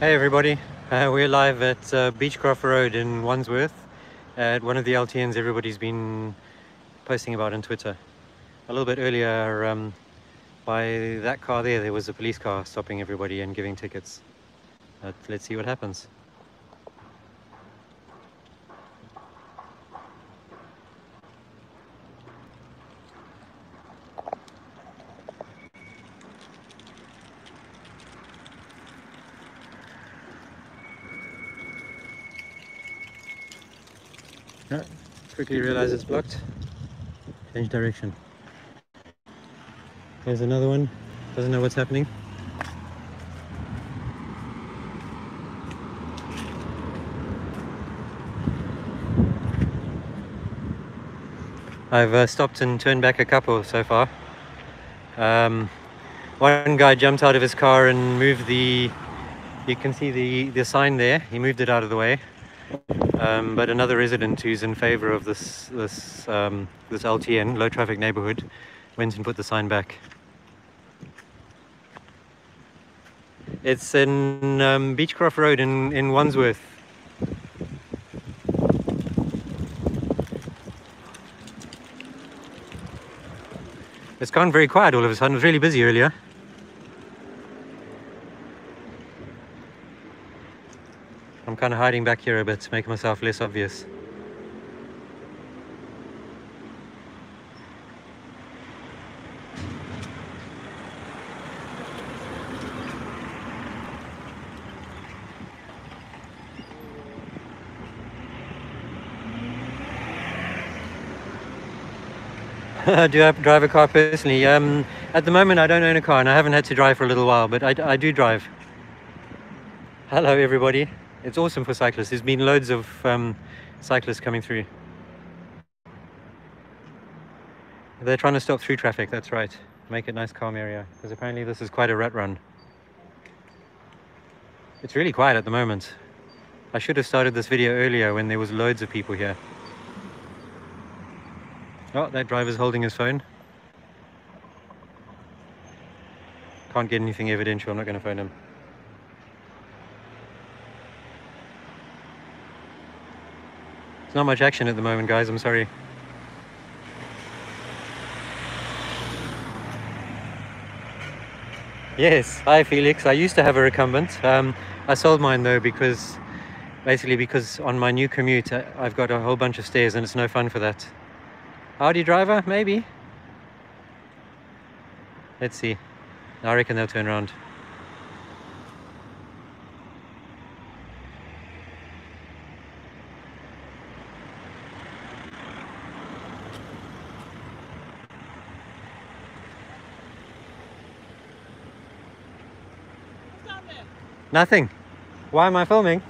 Hey everybody, uh, we're live at uh, Beechcroft Road in Wandsworth at one of the LTNs everybody's been posting about on Twitter. A little bit earlier, um, by that car there, there was a police car stopping everybody and giving tickets. But let's see what happens. Quickly realize it's blocked. Change direction. There's another one. Doesn't know what's happening. I've uh, stopped and turned back a couple so far. Um, one guy jumped out of his car and moved the, you can see the, the sign there, he moved it out of the way. Um, but another resident who's in favor of this, this, um, this LTN, low traffic neighborhood, went and put the sign back. It's in um, Beechcroft Road in, in Wandsworth. It's gone very quiet all of a sudden. It was really busy earlier. Kind of hiding back here a bit to make myself less obvious. do I drive a car personally? Um, at the moment, I don't own a car and I haven't had to drive for a little while, but I, I do drive. Hello, everybody. It's awesome for cyclists. There's been loads of um, cyclists coming through. They're trying to stop through traffic, that's right. Make it nice, calm area, because apparently this is quite a rat run. It's really quiet at the moment. I should have started this video earlier when there was loads of people here. Oh, that driver's holding his phone. Can't get anything evidential, I'm not going to phone him. There's not much action at the moment, guys, I'm sorry. Yes, hi Felix. I used to have a recumbent. Um, I sold mine though because, basically because on my new commute I've got a whole bunch of stairs and it's no fun for that. Audi driver, maybe? Let's see. I reckon they'll turn around. Nothing. Why am I filming?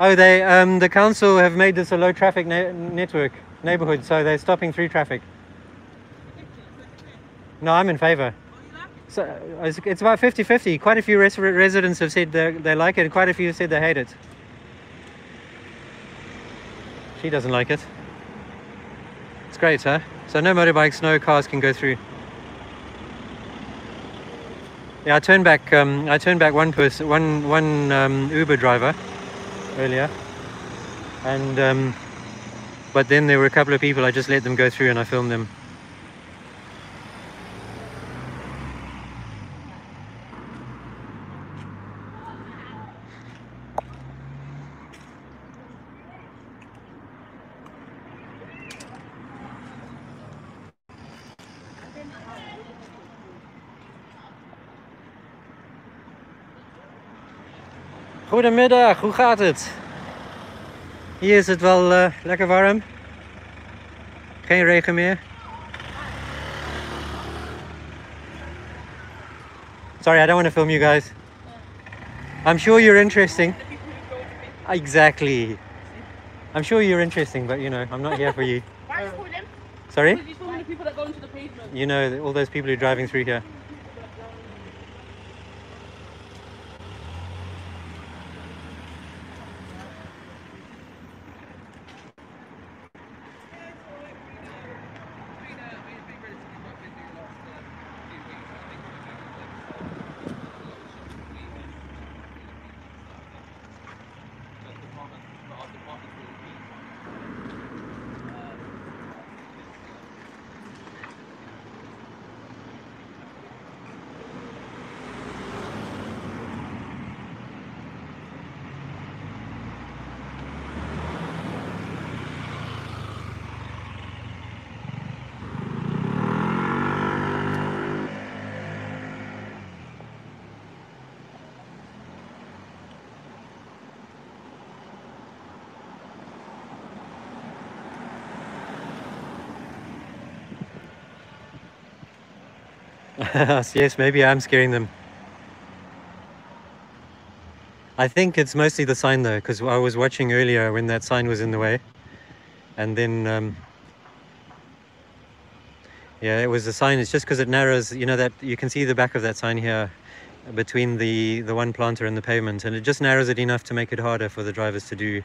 Oh, they um, the council have made this a low traffic network neighborhood, so they're stopping through traffic. No, I'm in favor. So it's, it's about 50-50. Quite a few res residents have said they like it, and quite a few have said they hate it. She doesn't like it. It's great, huh? So no motorbikes, no cars can go through. Yeah, I turned back. Um, I turned back one person, one one um, Uber driver earlier, and um, but then there were a couple of people. I just let them go through and I filmed them. Goedemiddag, hoe gaat het? Hier is het wel uh, lekker warm. Geen regen meer. Sorry, I don't want to film you guys. I'm sure you're interesting. Exactly. I'm sure you're interesting, but you know, I'm not here for you. Sorry? You know, all those people who are driving through here. yes, maybe I'm scaring them. I think it's mostly the sign though, because I was watching earlier when that sign was in the way. And then, um, yeah, it was the sign. It's just because it narrows, you know, that you can see the back of that sign here between the, the one planter and the pavement. And it just narrows it enough to make it harder for the drivers to do,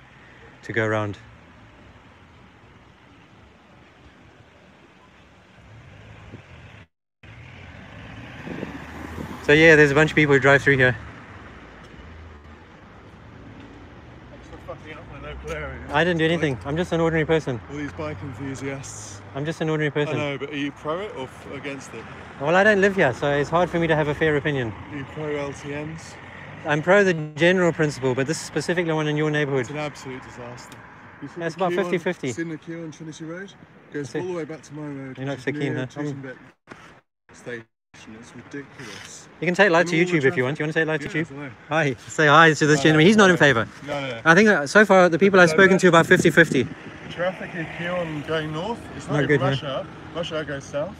to go around. So yeah, there's a bunch of people who drive through here. Thanks for fucking up my local area. I didn't do anything. I'm just an ordinary person. All these bike enthusiasts. I'm just an ordinary person. I know, but are you pro it or against it? Well, I don't live here, so it's hard for me to have a fair opinion. Are you pro LTNs? I'm pro the general principle, but this specific one in your neighbourhood. It's an absolute disaster. It's about queue on- 50-50. See the queue on Trinity Road? Goes all the way back to my road. You're not so keen, huh? Um, Ridiculous. You can take live to YouTube if you want. traffic- You want to take live to YouTube? Hi. Say hi to this gentleman. He's not in favour. No, no, no. I think so far the people I've spoken to about 50-50. Traffic queue on going north, it's not, Not good, huh? rush hour. Rush hour goes south.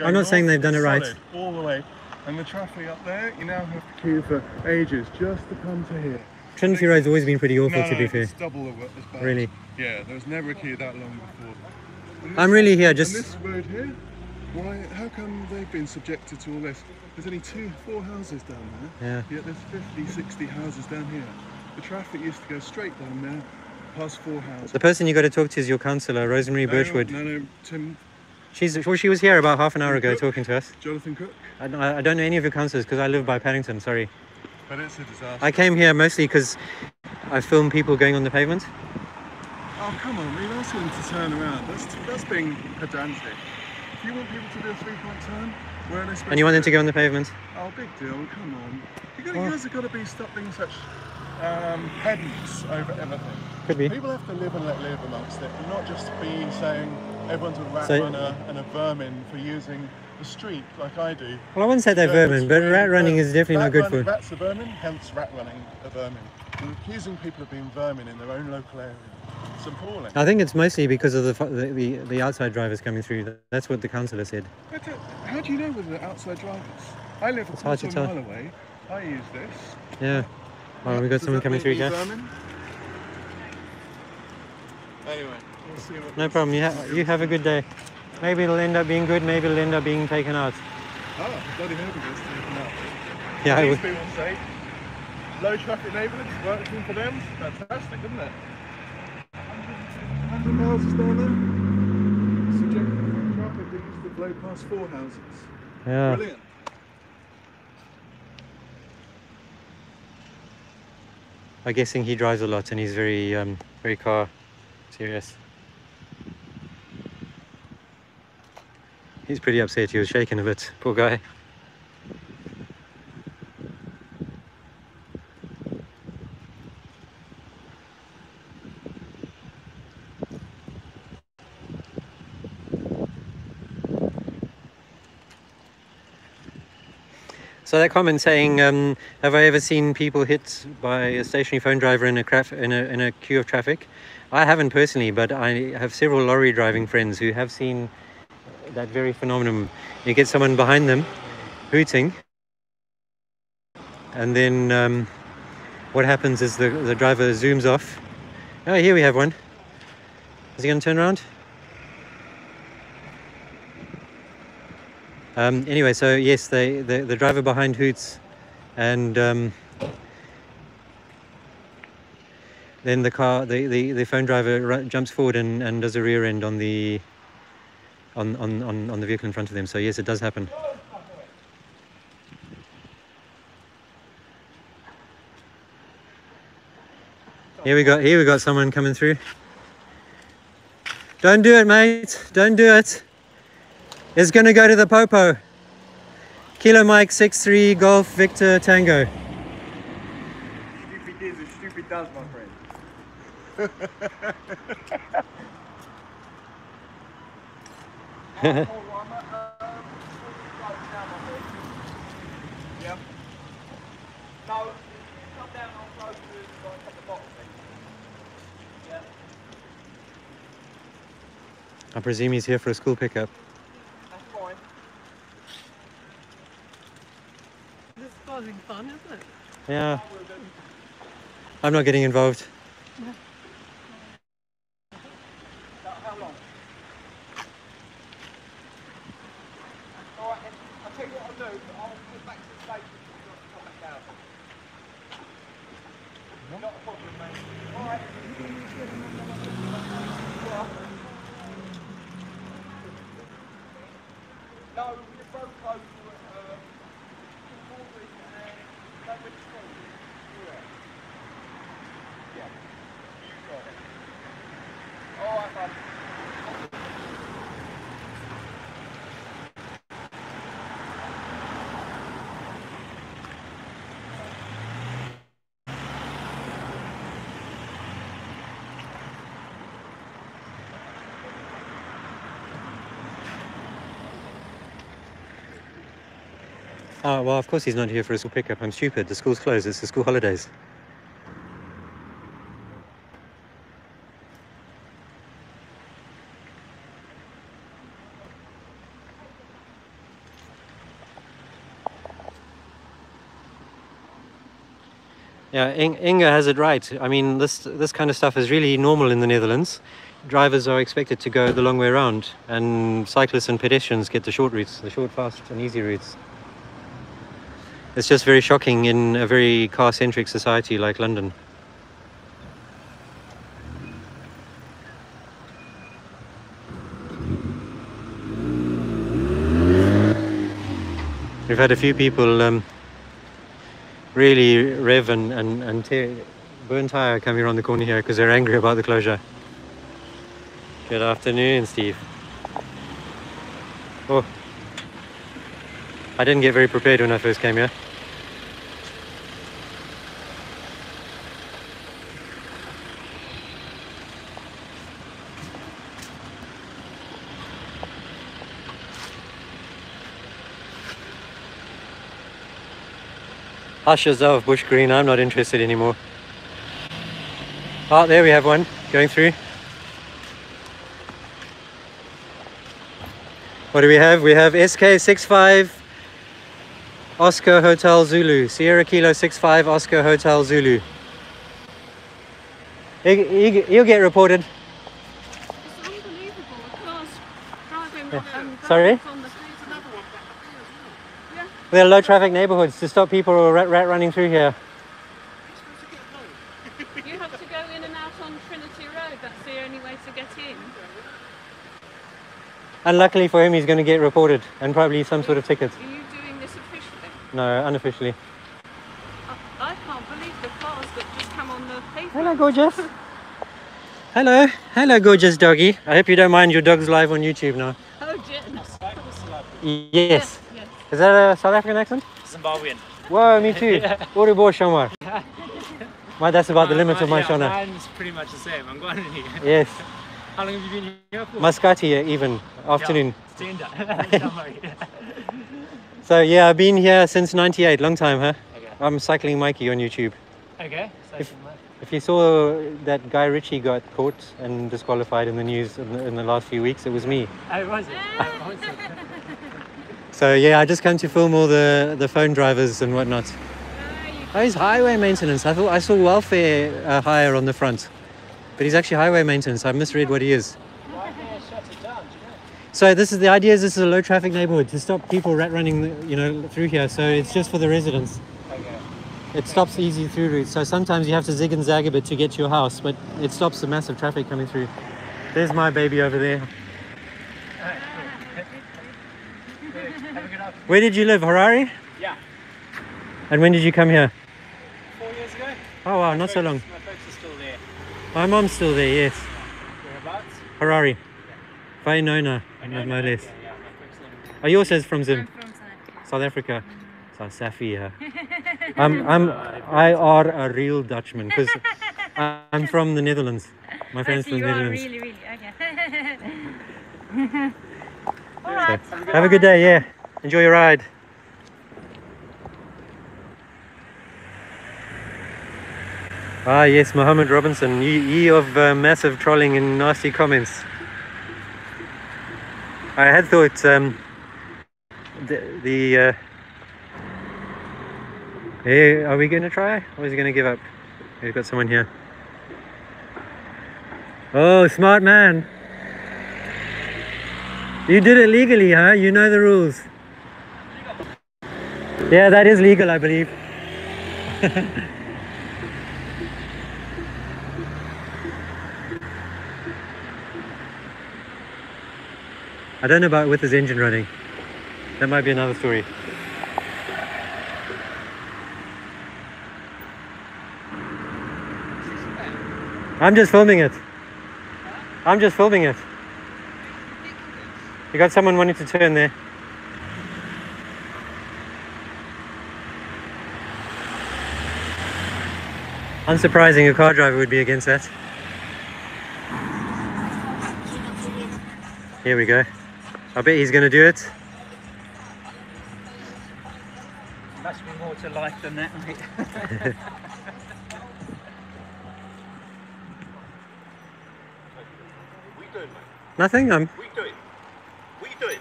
I'm not saying they've done it right. All the way. And the traffic up there, you now have to queue for ages just to come to here. Trinity Road's always been pretty awful, no, to be fair. It's double the work. It's bad. Really. Yeah, there was never a queue that long before. I'm really here just... this road here, why? How come they've been subjected to all this? There's only two, four houses down there. Yeah. Yet there's 50, 60 houses down here. The traffic used to go straight down there, past four houses. The person you got to talk to is your councillor, Rosemary No, Birchwood. No, no, Tim, She's well, she was here about half an hour ago Cook? talking to us. Jonathan Cook. I, I don't know any of your councillors because I live by Paddington. Sorry. But it's a disaster. I came here mostly because I film people going on the pavement. Oh, come on, we're asking them to turn around. That's, that's being pedantic. You want people to do a three-point turn, where are they supposed And you want them to go on the pavement? Oh, big deal, come on. You, got, Well- you guys have got to be stop being such um, pedants over everything. Could be. People have to live and let live amongst it, and not just be saying everyone's a rat So- runner and a vermin for using the street like I do. Well, I wouldn't say they're vermin, but rat running is definitely not good run- for. Rats are vermin, hence rat running a vermin. And accusing people of being vermin in their own local area. It's appalling. I think it's mostly because of the, the the the outside drivers coming through. That's what the councillor said. But, uh, how do you know whether they're outside drivers? I live a It's hard quarter to of a tell. mile away. I use this. Yeah. Oh, we got Does someone coming through me here. Anyway, we'll see what No this- problem. You, ha- you have a good day. Maybe it'll end up being good. Maybe it'll end up being taken out. Oh, bloody hell, this taken out. Yeah, I These would. people say low traffic neighbourhoods working for them. Fantastic, isn't it? 100 miles is down there. Subjected to traffic that used to blow past four houses. Yeah. Brilliant. I'm guessing he drives a lot and he's very, um, very car serious. He's pretty upset. He was shaking a bit. Poor guy. So that comment saying, um, "Have I ever seen people hit by a stationary phone driver in a, in a in a queue of traffic?" I haven't personally, but I have several lorry driving friends who have seen that very phenomenon. You get someone behind them, hooting, and then um, what happens is the the driver zooms off. Oh, here we have one. Is he going to turn around? Um, anyway, so yes, they, the the driver behind hoots, and um, then the car, the, the, the phone driver jumps forward and, and does a rear end on the on, on, on, on the vehicle in front of them. So yes, it does happen. Here we got here we got someone coming through. Don't do it, mate. Don't do it. It's gonna go to the popo. Kilo Mike six three Golf Victor Tango. Stupid is as stupid does, my friend. Yeah. No, come down on road to like a couple of boxes. Yeah. I presume he's here for a school pickup. That's fine. Fun, isn't it? Yeah. I'm not getting involved. How long? Alright, I'll tell you what I'll do. I'll get back to the station and come back down. Not a problem, mate. Alright. No, we broke over uh, Morley and David School. Yeah. Yeah. Got it. Alright, bud. Oh, well, of course he's not here for a school pickup. I'm stupid. The school's closed. It's the school holidays. Yeah, In- Inge has it right. I mean, this this kind of stuff is really normal in the Netherlands. Drivers are expected to go the long way around, and cyclists and pedestrians get the short routes, the short, fast, and easy routes. It's just very shocking in a very car-centric society like London. We've had a few people um, really rev and, and, and tear, burn tire coming around the corner here because they're angry about the closure. Good afternoon, Steve. Oh, I didn't get very prepared when I first came here. Hush yourself, Bush Green. I'm not interested anymore. Oh, there we have one going through. What do we have? We have SK65 Oscar Hotel Zulu. Sierra Kilo 65 Oscar Hotel Zulu. He'll get reported. It's unbelievable. Driving um, Sorry? backwards on the street. Another one back there as well. Yeah. They're low traffic neighborhoods to stop people rat, rat running through here. You have to go in and out on Trinity Road. That's the only way to get in. And luckily for him, he's going to get reported and probably some sort of ticket. Are you doing this officially? No, unofficially. I, I can't believe the cars that just come on the pavement. Hello, gorgeous. Hello, hello, gorgeous doggy. I hope you don't mind your dog's live on YouTube now. Oh. Yes. Yes. Is that a South African accent? Zimbabwean. Whoa, me too. Uribo Shamar. Well, that's about the limit of my yeah, Shona. Mine's pretty much the same. I'm going in here. Yes. How long have you been here for? Muscati even, afternoon. Yeah, Stender. Don't worry. So yeah, I've been here since 98, long time, huh? Okay. I'm Cycling Mikey on YouTube. Okay. If- If you saw that Guy Ritchie got caught and disqualified in the news in the, in the last few weeks, it was me. Oh, was it? Oh, was it? So yeah, I just come to film all the, the phone drivers and whatnot. Oh, he's highway maintenance. I thought I saw welfare uh, hire on the front, but he's actually highway maintenance. I misread what he is. Why can't I shut it down? Do you know? So this is the idea. Is this is a low traffic neighborhood to stop people rat running, you know, through here. So it's just for the residents. It stops easy through routes. So sometimes you have to zig and zag a bit to get to your house, but it stops the massive traffic coming through. There's my baby over there. Alright, cool. Good. Have a good afternoon. Where did you live, Harare? Yeah. And when did you come here? Four years ago? Oh wow, not so long. My folks are still there. My mom's still there. Yes, Whereabouts? Harare. Vainona, no less. Yeah, yeah, my folks live Are oh, yours is from Zim? from South South Africa. Mm-hmm. South Safia. I'm I'm I are a real Dutchman because I'm from the Netherlands. My friends so from you the are Netherlands. really, really okay. So, have a good day. Yeah, enjoy your ride. Ah yes, Mohammed Robinson, ye, ye of uh, massive trolling and nasty comments. I had thought um, the, the uh, Hey, are we going to try? Or is he going to give up? We've got someone here. Oh, smart man. You did it legally, huh? You know the rules. Yeah, that is legal, I believe. I don't know about with his engine running. That might be another story. I'm just filming it. I'm just filming it. You got someone wanting to turn there. Unsurprising, a car driver would be against that. Here we go. I bet he's going to do it. Must be more to life than that, mate. We doing. Nothing. I'm. We doing? We doing?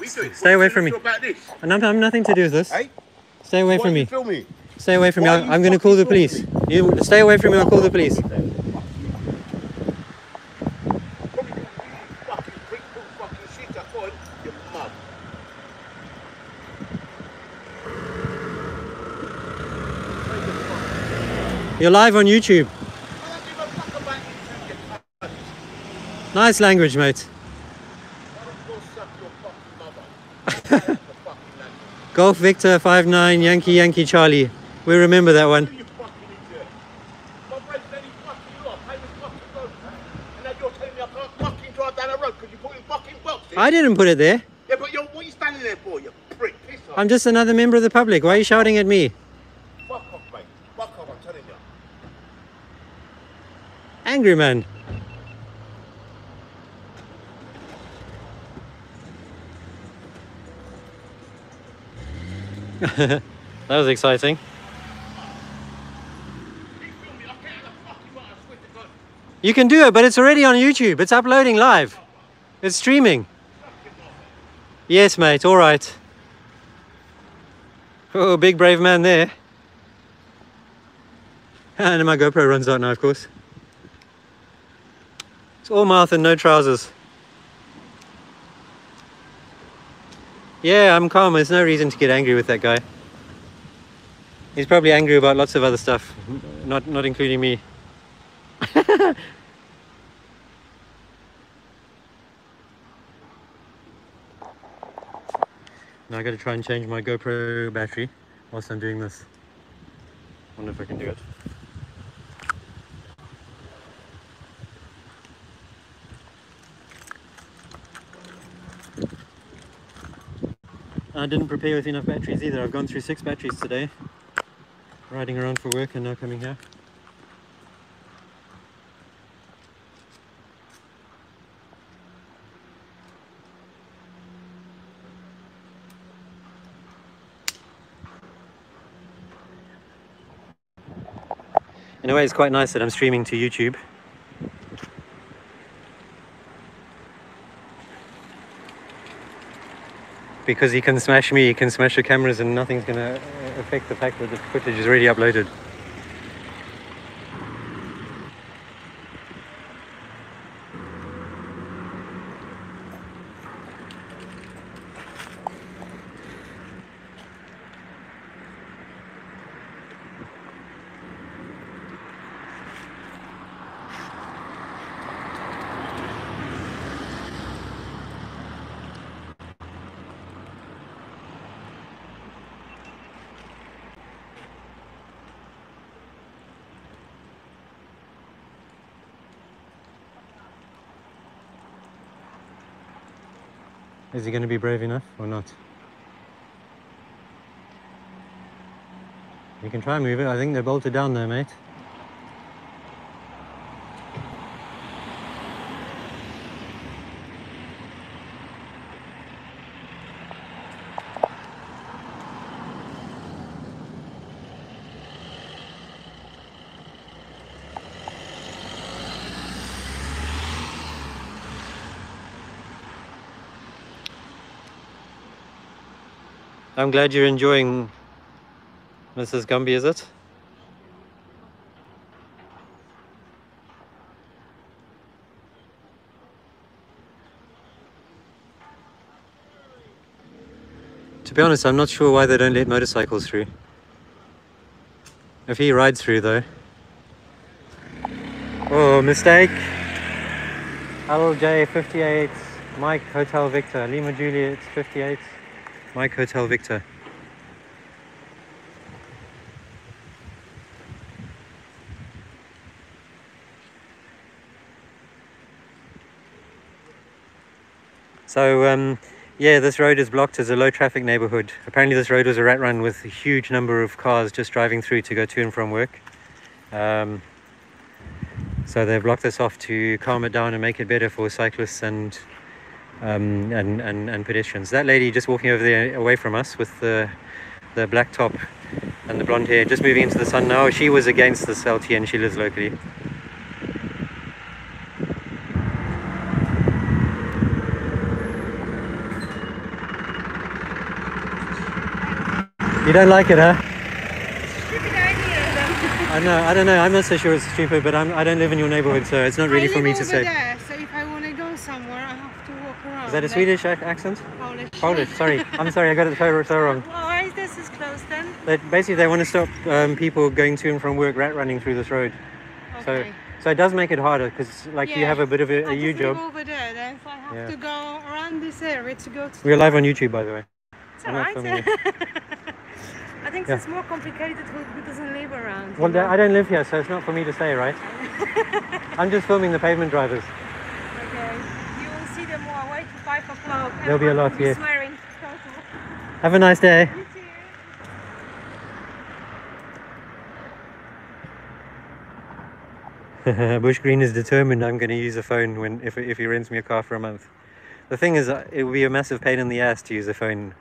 We doing? Stay away from me. About this, I'm, I'm nothing to do with this. hey? Stay away Why from you me. Stay away from me. I'm going to call the police. You stay away from me. I'll call the police. You're live on YouTube. Nice language, mate. Golf Victor 59 Yankee Yankee Charlie. We remember that one. I didn't put it there. Yeah, but you're, what are you standing there for, you prick? Piss off. I'm just another member of the public. Why are you shouting at me? Fuck off, mate. Fuck off, I'm telling you. Angry man. that was exciting. You film me, I can't have a fucking right, I swear to God. You can do it, but it's already on YouTube. It's uploading live. It's streaming. Yes, mate. All right. Oh, big brave man there. And my GoPro runs out now, of course. It's all mouth and no trousers. Yeah, I'm calm. There's no reason to get angry with that guy. He's probably angry about lots of other stuff, not not including me. Now I gotta try and change my GoPro battery whilst I'm doing this. Wonder if I can do it. I didn't prepare with enough batteries either. I've gone through six batteries today. Riding around for work and now coming here. In a way, it's quite nice that I'm streaming to YouTube. Because he can smash me, he can smash the cameras, and nothing's going to uh, affect the fact that the footage is already uploaded. Is he going to be brave enough or not? You can try and move it. I think they're bolted down there, mate. I'm glad you're enjoying Mrs. Gumby, is it? To be honest, I'm not sure why they don't let motorcycles through. If he rides through, though. Oh, mistake. LJ 58, Mike Hotel Victor, Lima Juliet 58, Mike Hotel Victor. So, um, yeah, this road is blocked as a low traffic neighborhood. Apparently, this road was a rat run with a huge number of cars just driving through to go to and from work. Um, so they've blocked this off to calm it down and make it better for cyclists and um, and, and and pedestrians. That lady just walking over there away from us with the the black top and the blonde hair, just moving into the sun now. She was against this LTN she lives locally. You don't like it, huh? Stupid idea. I know. I don't know. I'm not so sure it's stupid, but I'm, I don't live in your neighborhood, so it's not really for me to say. There, so if I want to go somewhere, I have to walk around. Is that a Swedish ac- accent? Polish. Polish. Sorry. I'm sorry. I got it so, so wrong. Why is this is closed then? Basically they want to stop um, people going to and from work rat running through this road. So Okay. so it does make it harder because like you have a bit of a, a U just live job. over there, then so I have Yeah. to go around this area to go to. We're live on YouTube, by the way. It's alright. I think Yeah. it's more complicated who, doesn't live around. Well, know? I don't live here, so it's not for me to say, right? I'm just filming the pavement drivers. Okay. You will see them more. Wait o'clock. There'll be a lot, be. Swearing. Have a nice day. Bush Green is determined I'm going to use a phone when if, if he rents me a car for a month. The thing is, uh, it would be a massive pain in the ass to use a phone.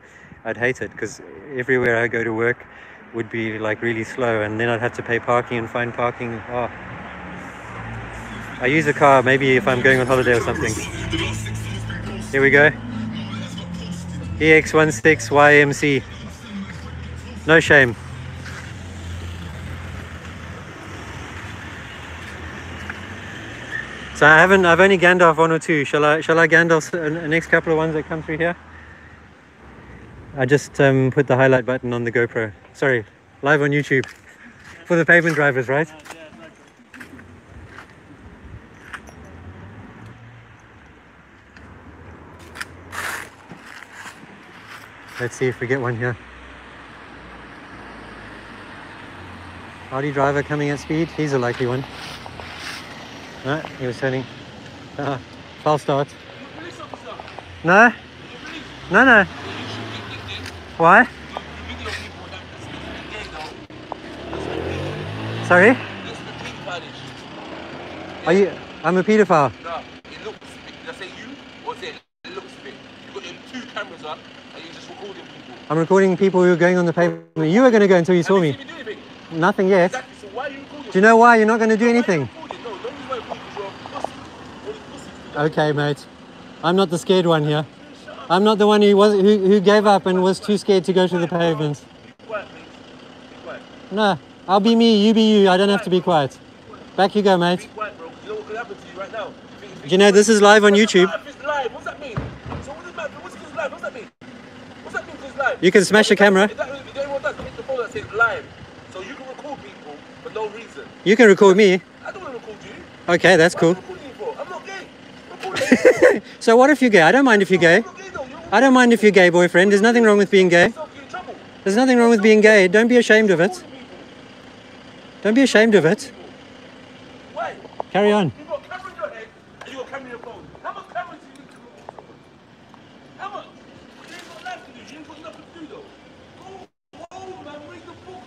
I'd hate it because everywhere I go to work would be like really slow, and then I'd have to pay parking and find parking. Oh. I use a car maybe if I'm going on holiday or something. Here we go. E EX16 YMC. No shame. So I haven't. I've only Gandalf one or two. Shall I? Shall I Gandalf the the next couple of ones that come through here? I just um, put the highlight button on the GoPro. Sorry, live on YouTube for the pavement drivers, right? Let's see if we get one here. Audi driver coming at speed. He's a likely one. No, he was turning. Uh, false start. No? No, no. Why? Sorry? Are you? I'm a paedophile. No, it looks big. Did I say you? Or it, looks big? You've got two cameras and you're just recording people. I'm recording people who are going on the pavement. You were going to go until you saw me. you seen me do anything? Nothing yet. Exactly, so why are you recording? Do you know why you're not going to do anything? Are you? No, don't use my phone because you're a pussy. Only pussies do that. Okay, mate. I'm not the scared one here. I'm not the one who was who, who gave up and was too scared to go to the pavement. Be quiet, please. Be quiet. No, I'll be me, you be you. I don't have to be quiet. Back you go, mate. quiet, bro. 'cause You know what could happen to you right now? You think it's- Do you know this is live on YouTube? If it's live, what's that mean? So what does that What's it live? What's that mean? What's that mean if it's live? You can smash the camera. Is that, is everyone does hit the phone that says live. So you can record people for no reason. You can record me. I don't want to record you. Okay, that's cool. am recording you for? I'm not gay. Record me. So what if you're gay? I don't mind if you're gay. I'm not gay though. You're I don't mind if you're gay, boyfriend. There's nothing wrong with being gay. yourself get in trouble. There's nothing wrong with being gay. Don't be ashamed of it. Don't be ashamed of it. Carry on. You've got a camera in your head and you've got a camera in your phone. How much cameras do you need to record someone? How much? You ain't got life to do. You ain't got nothing to do though. Go home, man. Read the book.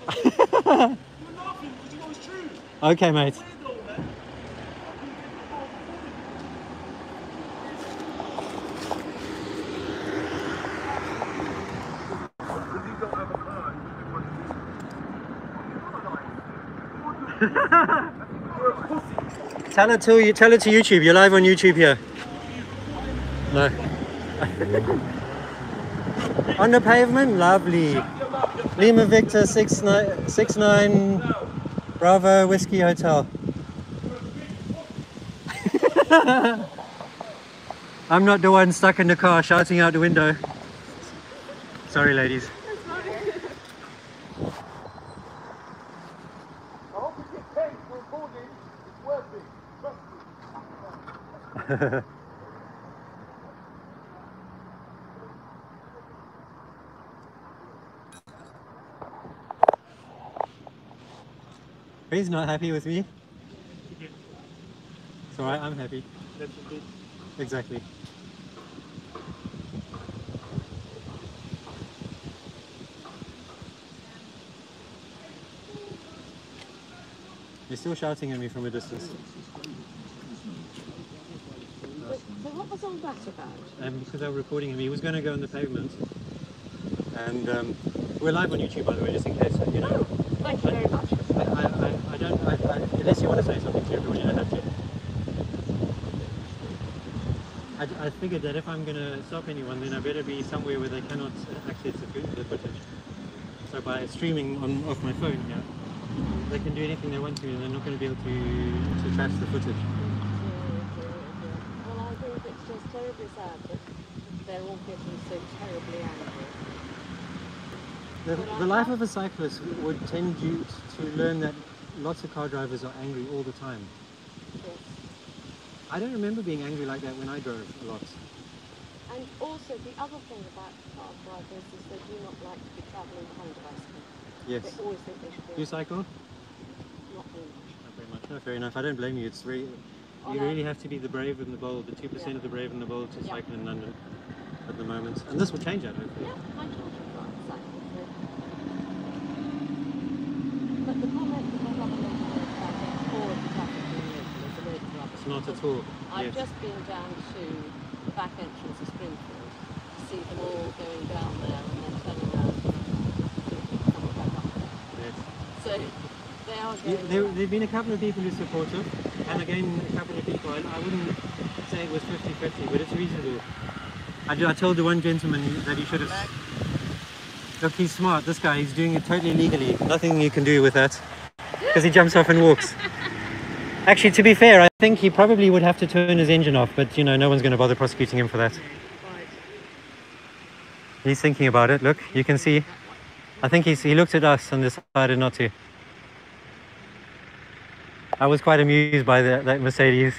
You're laughing because you know it's true. Okay, mate. Tell it to you. Tell it to YouTube. You're live on YouTube here. No. on the pavement, lovely. Lima Victor six nine six nine Bravo Whiskey Hotel. I'm not the one stuck in the car shouting out the window. Sorry, ladies. I hope you get paid for recording. It's worth it. Trust me. He's not happy with me. It's alright, I'm happy. That's good. Exactly. You're still shouting at me from a distance. So what was all that about? Um, because they were recording him, he was going to go on the pavement. And um, we're live on YouTube, by the way, just in case. You know, Thank you very much. I, don't. I, I, unless you want to say something to everyone, you don't have to. I, I figured that if I'm going to stop anyone, then I better be somewhere where they cannot access the footage. So by streaming on off my phone here, they can do anything they want to, and they're not going to be able to to trash the footage. Well, I think it's just terribly sad that they're all getting so terribly angry. The, the life of a cyclist would tend you to learn that lots of car drivers are angry all the time. Yes. I don't remember being angry like that when I drove a lot. And also, the other thing about car drivers is they do not like to be travelling behind a bicycle. Yes. They always think they should be You cycle? not very much. Not very much. No, fair enough. I don't blame you. It's very. Oh, You no. really have to be the brave and the bold, the two percent Yeah. of the brave and the bold to Yeah. cycle in London at the moment. And this will change that hopefully. Yeah, my children drive cycles. so- But the comment that they have a lot of about it, the traffic is a load of rubbish. It's not at all. I've yes. just been down to the back entrance of Springfield to see them all going down there and then turning around and coming back up there. yes. So they are Yeah, going There have been a couple of people who are supportive, and again, a couple of people. I, I wouldn't say it was 50 50, but it's reasonable. I, do- I told the one gentleman that he should have. Look, he's smart, this guy. He's doing it totally legally. Nothing you can do with that. Because he jumps off and walks. Actually, to be fair, I think he probably would have to turn his engine off, but you know, no one's going to bother prosecuting him for that. He's thinking about it. Look, you can see. I think he's, he looked at us and decided not to. I was quite amused by the, that Mercedes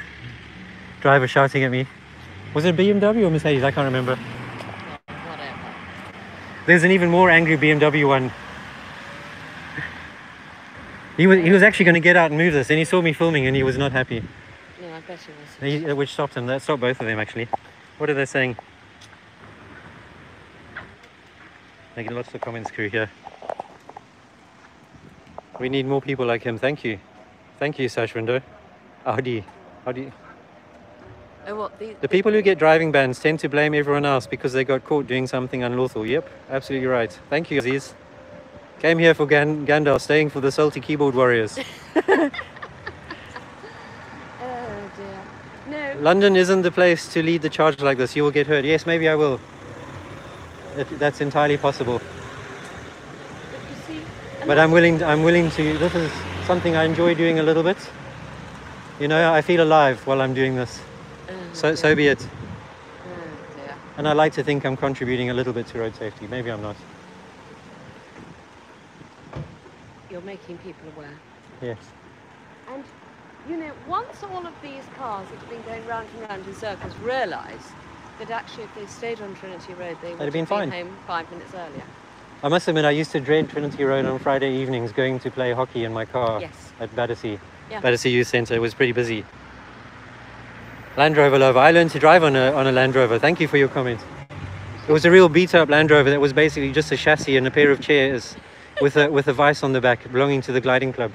driver shouting at me. Was it BMW or Mercedes? I can't remember. There's an even more angry BMW one. He was, he was actually going to get out and move this, and he saw me filming, and he was not happy. No, I bet it was. He, uh, which stopped him. That stopped both of them actually. What are they saying? Making lots of comments crew here. We need more people like him. Thank you. Thank you, Sashwindo. Audi. Audi. Oh, what? The, The people who get driving bans tend to blame everyone else because they got caught doing something unlawful. Yep, absolutely right. Thank you, Aziz. Came here for Gan- Gandalf, staying for the salty keyboard warriors. Oh dear. No. London isn't the place to lead the charge like this. You will get hurt. Yes, maybe I will. If that's entirely possible. But see, But I'm willing. I'm willing to. This is something I enjoy doing a little bit. You know, I feel alive while I'm doing this. So so be it. oh. And I like to think I'm contributing a little bit to road safety. Maybe I'm not. You're making people aware. Yes. And, you know, once all of these cars that have been going round and round in circles realise that actually if they stayed on Trinity Road, they would have been fine. home five minutes earlier. I must admit, I used to dread Trinity Road on Friday evenings going to play hockey in my car Yes. at Battersea. Yeah. Battersea Youth Centre. It was pretty busy. Land Rover lover. I learned to drive on a, on a Land Rover. Thank you for your comment. It was a real beat up Land Rover that was basically just a chassis and a pair of chairs with a, with a vice on the back belonging to the gliding club.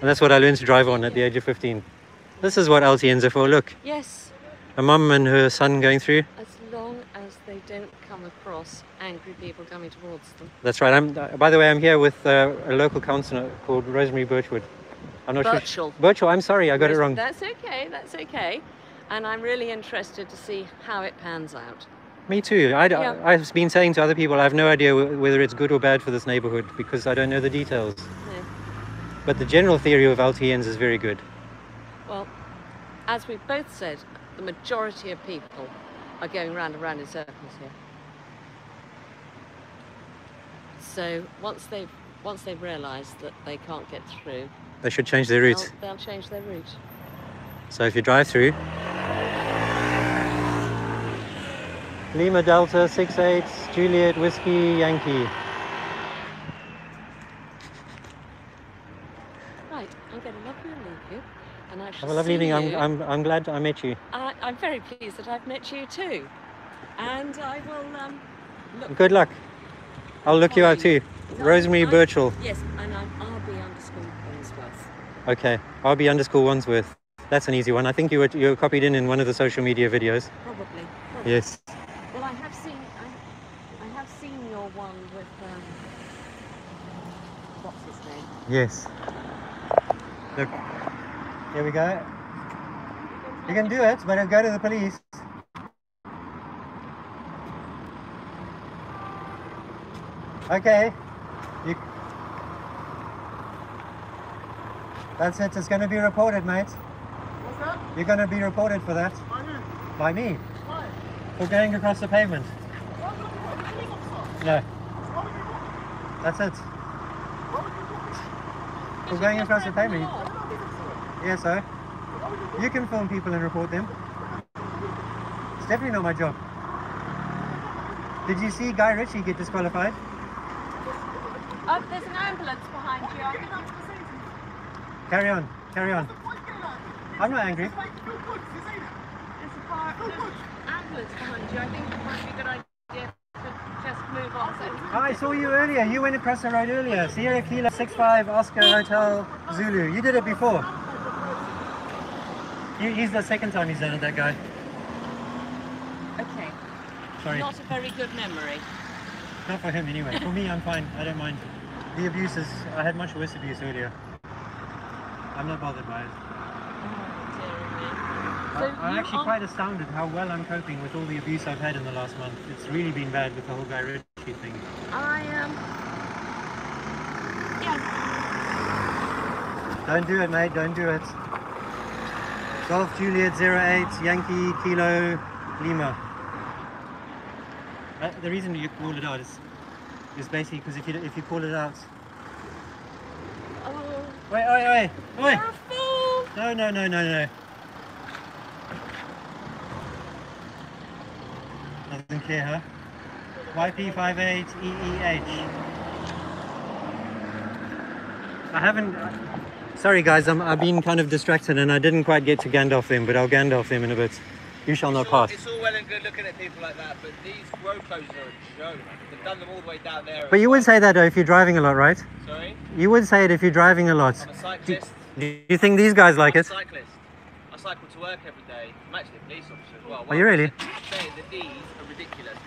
And that's what I learned to drive on at the age of 15. This is what LTNs are for. Look, Yes, a mum and her son going through. as long as they don't come across angry people coming towards them. That's right. I'm, uh, by the way, I'm here with uh, a local councillor called Rosemary Birchwood. I'm not Birchall. sure. Birchall. I'm sorry, I got it wrong. That's okay, that's okay. And I'm really interested to see how it pans out. Me too. I, Yeah. I've been saying to other people, I have no idea wh- whether it's good or bad for this neighborhood because I don't know the details. No. But the general theory of LTNs is very good. Well, as we've both said, the majority of people are going round and round in circles here. So once they've once they've realised that they can't get through, They should change their they'll, route. they'll change their route. So if you drive through, Lima Delta 68 Juliet Whiskey Yankee. Right, I'm going to love you and leave you, and I shall Have a lovely evening. I'm, I'm, I'm glad I met you. I, I'm very pleased that I've met you too, and I will um, look. Good luck. I'll look you you. too. That- Rosemary I- Birchall. Yes, and I'm RB underscore Ainsworth. Okay. RB underscore Wandsworth. That's an easy one. I think you were, you were copied in in one of the social media videos. Probably. probably. Yes. Well, I have seen I, I have seen your one with um, what's his name? Yes. Look. Here we go. You can do it, but it'll go to the police. Okay. You... That's it. It's going to be reported, mate. You're going to be reported for that By who? by me Why? for going across the pavement. Why would you want a police officer? No, Why would you want that's it. Why would you want For going across the pavement. I'm not a police officer. Yeah, so Why would you can film people and report them. It's definitely not my job. Did you see Guy Ritchie get disqualified? Oh, there's an ambulance behind you. Get down to the scene. Carry on, carry on. Why are you getting out? I'm not angry. It's like feel good. You see that? There's a car, Feel there's good. ambulance behind you. I think it might be a good idea to just move on. So I saw you earlier. You went across the road earlier. Sierra Kilo 65 Oscar Hotel Zulu. You did it before. He- He's the second time he's done it, that guy. Okay. Sorry. Not a very good memory. Not for him anyway. For me, I'm fine. I don't mind. The abuse is. I had much worse abuse earlier. I'm not bothered by it. So I'm actually quite astounded how well I'm coping with all the abuse I've had in the last month. It's really been bad with the whole Guy Ritchie thing. I am. Yeah. Don't do it, mate. Don't do it. Golf Juliet 08 Yankee Kilo Lima. Uh, the reason you call it out is is basically because if you if you call it out. Oh, Wait, wait, wait, wait! No, no, no, no, no. Doesn't care, huh? YP58EEH. I haven't. Uh, sorry, guys, I'm, I've been kind of distracted and I didn't quite get to Gandalf them, but I'll Gandalf them in a bit. You shall not pass. It's all well and good looking at people like that, but these road closures are a joke. They've done them all the way down there. But you would say that though if you're driving a lot, right? Sorry? You would say it if you're driving a lot. I'm a cyclist. Do you think these guys like I'm it? a cyclist. I cycle to work every day. I'm actually a police officer as well. Are you really? That these are ridiculous.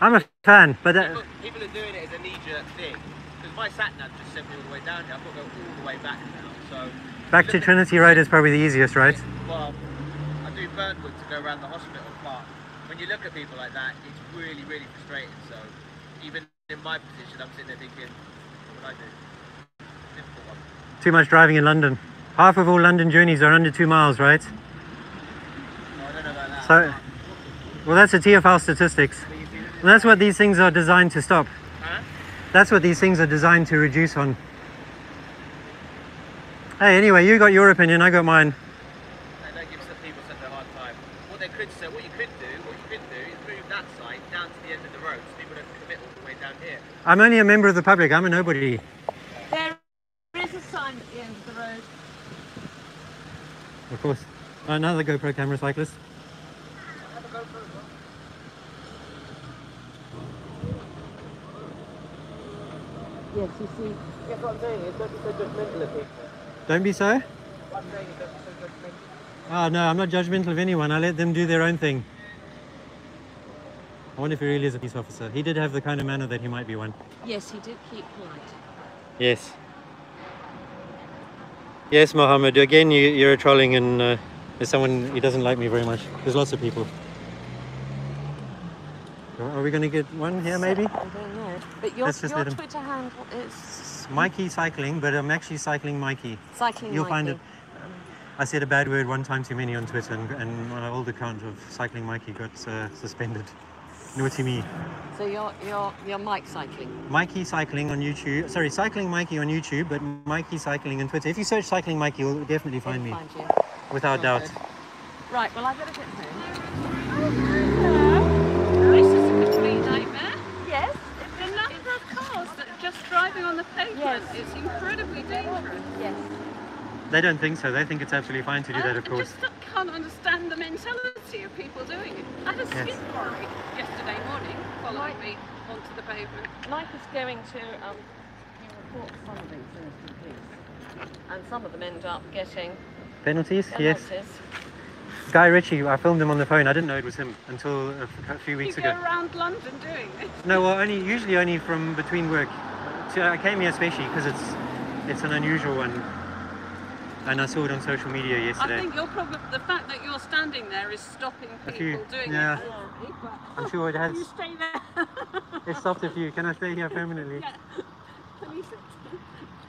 I'm a fan, but people, uh, people are doing it as a knee-jerk thing. Because my sat nav just sent me all the way down here. I've got to go all the way back now. So back to Trinity Road is probably the easiest, right? Well, I do Burntwood to go around the hospital, but when you look at people like that, it's really, really frustrating. So even in my position, I'm sitting there thinking, what would I do? Difficult one. Too much driving in London. Half of all London journeys are under two miles, right? I don't know. So, well, that's a TFL statistics. And that's what these things are designed to stop. Huh? That's what these things are designed to reduce on. Hey, anyway, you got your opinion, I got mine. And don't give people such a hard time. What they could say, what you could do, what you could do is move that side down to the end of the road, so people don't commit all the way down here. I'm only a member of the public, I'm a nobody. There is a sign at the end of the road. Of course. Another GoPro camera cyclist. Yes, you see. That's what I'm saying, is don't be so judgmental of people. Don't be so. What I'm saying is don't be so judgmental. Oh no, I'm not judgmental of anyone. I let them do their own thing. I wonder if he really is a police officer. He did have the kind of manner that he might be one. Yes, he did keep polite. Yes. Yes, Mohammed. Again, you, you're trolling, and uh, there's someone who doesn't like me very much. There's lots of people. Are we going to get one here maybe? I don't know. But your, your Twitter handle is Mikey Cycling, but I'm actually cycling Mikey. cycling. You'll find it. I said a bad word one time too many on Twitter, and, and my old account of cycling Mikey got uh, suspended. Naughty mean? So you're you're you're Mike cycling. Mikey Cycling on YouTube. Sorry, Cycling Mikey on YouTube, but Mikey Cycling on Twitter. If you search Cycling Mikey, you'll definitely find me, Find you. without Well doubt. good. Right. Well, I better get home. This is a complete nightmare. Yes. The number of cars that are just driving on the pavement Yes. is incredibly dangerous. Yes. They don't think so. They think it's absolutely fine to do that, of course. I just can't understand the mentality of people doing it. I had a Yes. skid quarry yesterday morning following me onto the pavement. Mike is going to um, he reports some of these things to the police, and some of them end up getting Penalties? Yes. Guy Ritchie, I filmed him on the phone. I didn't know it was him until a, f- a few weeks You weeks go ago. around London doing this. No, well, only usually only from between work. So I came here especially because it's it's an unusual one, and I saw it on social media yesterday. I think your problem, the fact that you're standing there is stopping people few, doing yeah. it. Eh? I'm sure it has. Can You stay there. It stopped a few. Can I stay here permanently? Yeah. Can you sit-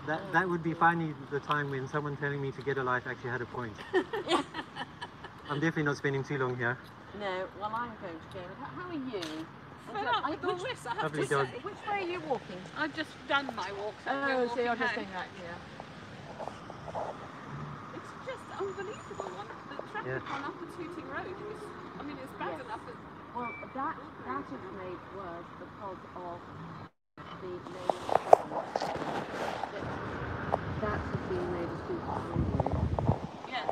That that would be finally the time when someone telling me to get a life actually had a point. yeah. I'm definitely not spending too long here. No. Well, I'm going to go. How, how are you? Fed I- up with all which, this, I have Lovely to dog. say. which way are you walking? I've just done my walk. Oh, so Oh, so walking you're just home. going right here. It's just unbelievable. One, the traffic Yeah. on Upper Tooting Road is, I mean, it's bad Yes. enough. That, Well, that that is made worse because of the lane that that has been made a super highway. yes.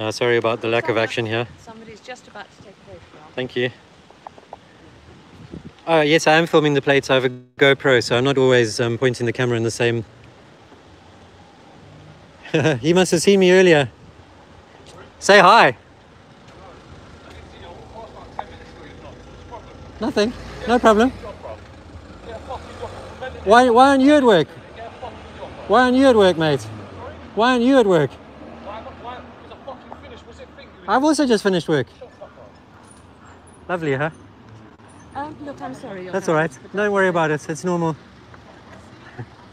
Uh, sorry about the lack of action here. Somebody's just about to take a photograph. Thank you. Oh yes, I am filming the plates. I have a GoPro, so I'm not always um, pointing the camera in the same. you must have seen me earlier. Say hi. Nothing. No problem. Why, why aren't you at work? Why aren't you at work, mate? Why aren't you at work? I've also just finished work. Lovely, huh? Um, look, I'm sorry. That's all right. Don't worry about it. It's normal.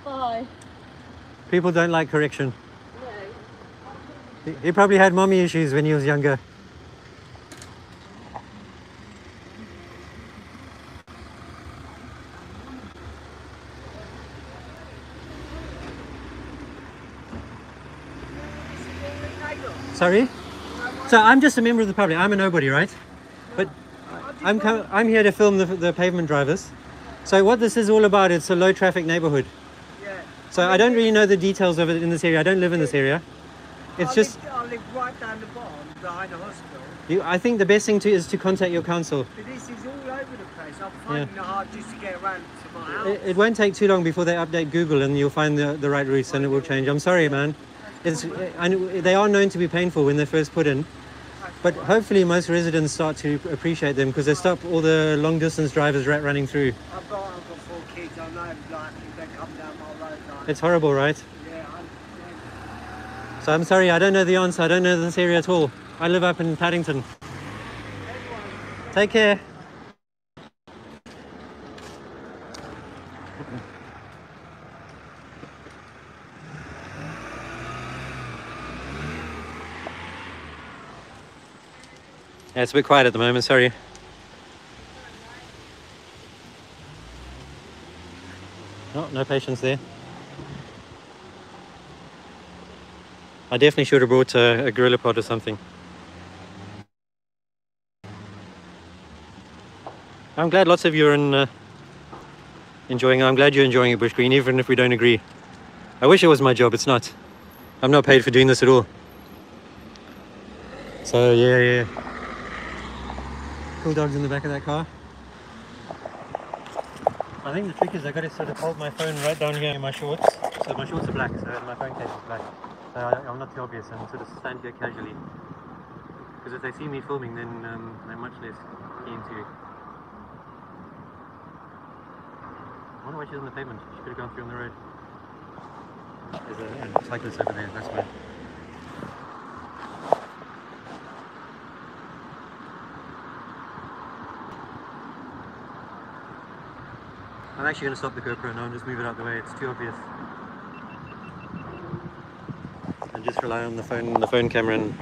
Bye. People don't like correction. He probably had mommy issues when he was younger. Sorry? So I'm just a member of the public. I'm a nobody, right? But I'm I'm here to film the, the pavement drivers. So what this is all about, it's a low traffic neighborhood. So I don't really know the details of it in this area. I don't live in this area. It's I just Live, I live right down the bottom, behind the hospital. you, I think the best thing to is to contact your council. But this is all over the place. I'm finding it hard just to get around to my house. It, it won't take too long before they update Google and you'll find the, the right routes and it will change. I'm sorry, man. It's, and they are known to be painful when they're first put in. But hopefully most residents start to appreciate them because they stop all the long distance drivers rat running through. I've got, I've got four kids. I know, like, they come down my road, like, It's horrible, right? So I'm sorry, I don't know the answer. I don't know this area at all. I live up in Paddington. Take care. Yeah, it's a bit quiet at the moment, sorry. No, no patience there. I definitely should have brought a, a GorillaPod or something. I'm glad lots of you are in, uh, enjoying. I'm glad you're enjoying it, Bush Green, even if we don't agree. I wish it was my job. It's not. I'm not paid for doing this at all. So yeah, yeah. Cool dogs in the back of that car. I think the trick is I got to sort of hold my phone right down here in my shorts. So my shorts are black, so my phone case is black. I, am not too obvious I'm sort of stand here casually. Because if they see me filming, then um, they're much less keen to. I wonder why she's on the pavement. She could have gone through on the road. There's a yeah, cyclist over there, that's where. I'm actually going to stop the GoPro now and just move it out the way, it's too obvious. And just rely on the phone, the phone camera, and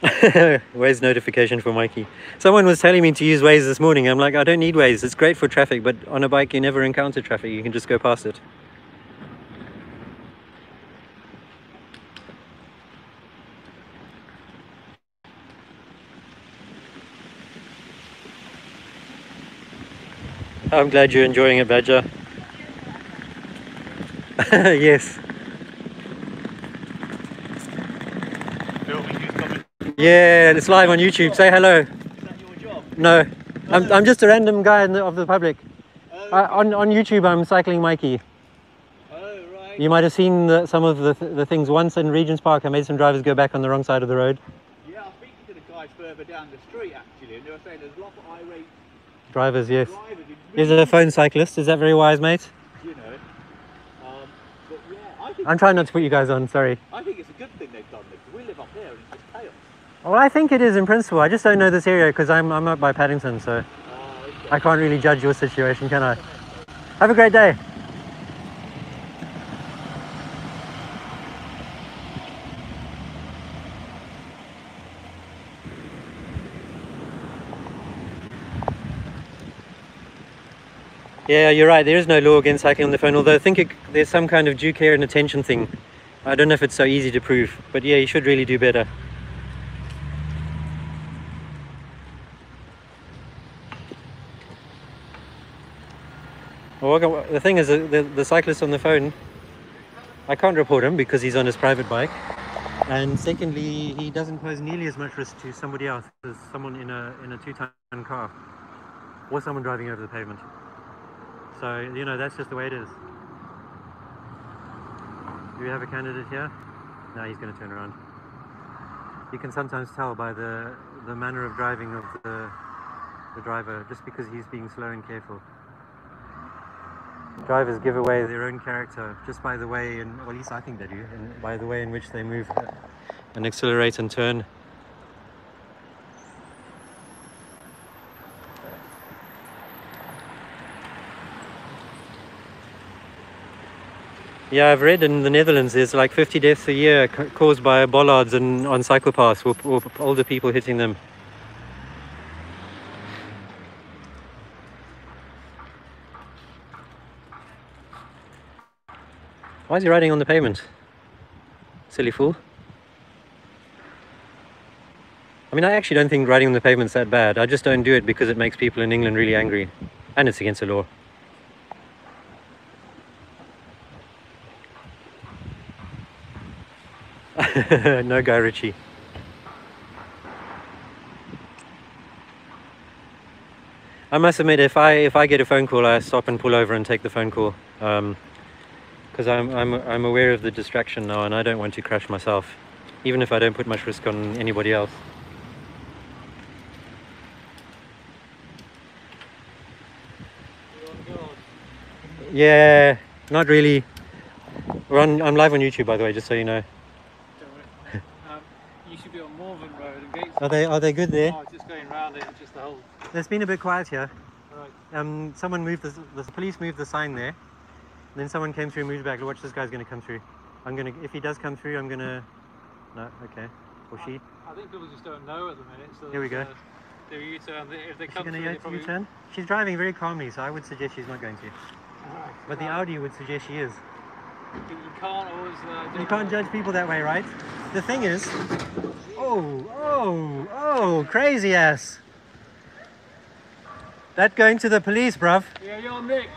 Waze notification for Mikey. Someone was telling me to use Waze this morning. I'm like, I don't need Waze. It's great for traffic, but on a bike you never encounter traffic. You can just go past it. I'm glad you're enjoying it, Badger. yes. Yeah, it's live on YouTube. Say hello. Is that your job? No, I'm, I'm just a random guy in the, of the public. Oh, I, on, on YouTube, I'm cycling Mikey. Oh, right. You might have seen the, some of the, th- the things once in Regent's Park. I made some drivers go back on the wrong side of the road. Yeah, I was speaking to the guys further down the street actually, and they were saying there's a lot of irate Drivers, yes. drivers. Is it a phone cyclist? Is that very wise, mate? You know. Um, but yeah, I think, I'm trying not to put you guys on, sorry. I think it's a good thing they've done this. We live up here and it's just chaos. Well, I think it is in principle. I just don't know this area because I'm, I'm up by Paddington, so Uh, okay. I can't really judge your situation, can I? Have a great day. Yeah, you're right. There is no law against cycling on the phone, although I think it, there's some kind of due care and attention thing. I don't know if it's so easy to prove, but yeah, you should really do better. Well, the thing is, uh, the, the cyclist on the phone, I can't report him because he's on his private bike. And secondly, he doesn't pose nearly as much risk to somebody else as someone in a, in a two-ton car or someone driving over the pavement. So, you know, that's just the way it is. Do we have a candidate here? No, he's going to turn around. You can sometimes tell by the, the manner of driving of the, the driver, just because he's being slow and careful. Drivers give away their own character just by the way, and well, at least I think they do, by the way in which they move and accelerate and turn. Yeah, I've read in the Netherlands there's like 50 deaths a year caused by bollards and on cycle paths or, or older people hitting them. Why is he riding on the pavement? Silly fool. I mean, I actually don't think riding on the pavement's that bad. I just don't do it because it makes people in England really angry. And it's against the law. no Guy Ritchie. I must admit, if I if I get a phone call, I stop and pull over and take the phone call, um, because I'm I'm I'm aware of the distraction now, and I don't want to crash myself, even if I don't put much risk on anybody else. Yeah, not really. We're on, I'm live on YouTube, by the way, just so you know. um, you should be on Morven Road and Gates. Are they are they good there? Oh, just going round it, just the whole. It's been a bit quiet here. Right. Um, someone moved the, the police moved the sign there. And then someone came through, and moved back. Watch, this guy's going to come through. I'm gonna, if he does come through, I'm gonna. No, okay. Or she. I think people just don't know at the minute. So Here we go. Uh, do U-turn. If they Is she come going through, to they probably. U-turn? She's driving very calmly, so I would suggest she's not going to. Right. But the Audi would suggest she is. You can't always. Uh, You can't judge people that way, right? The thing is, oh, oh, oh, crazy ass. That going to the police, bruv. Yeah, you're mixed.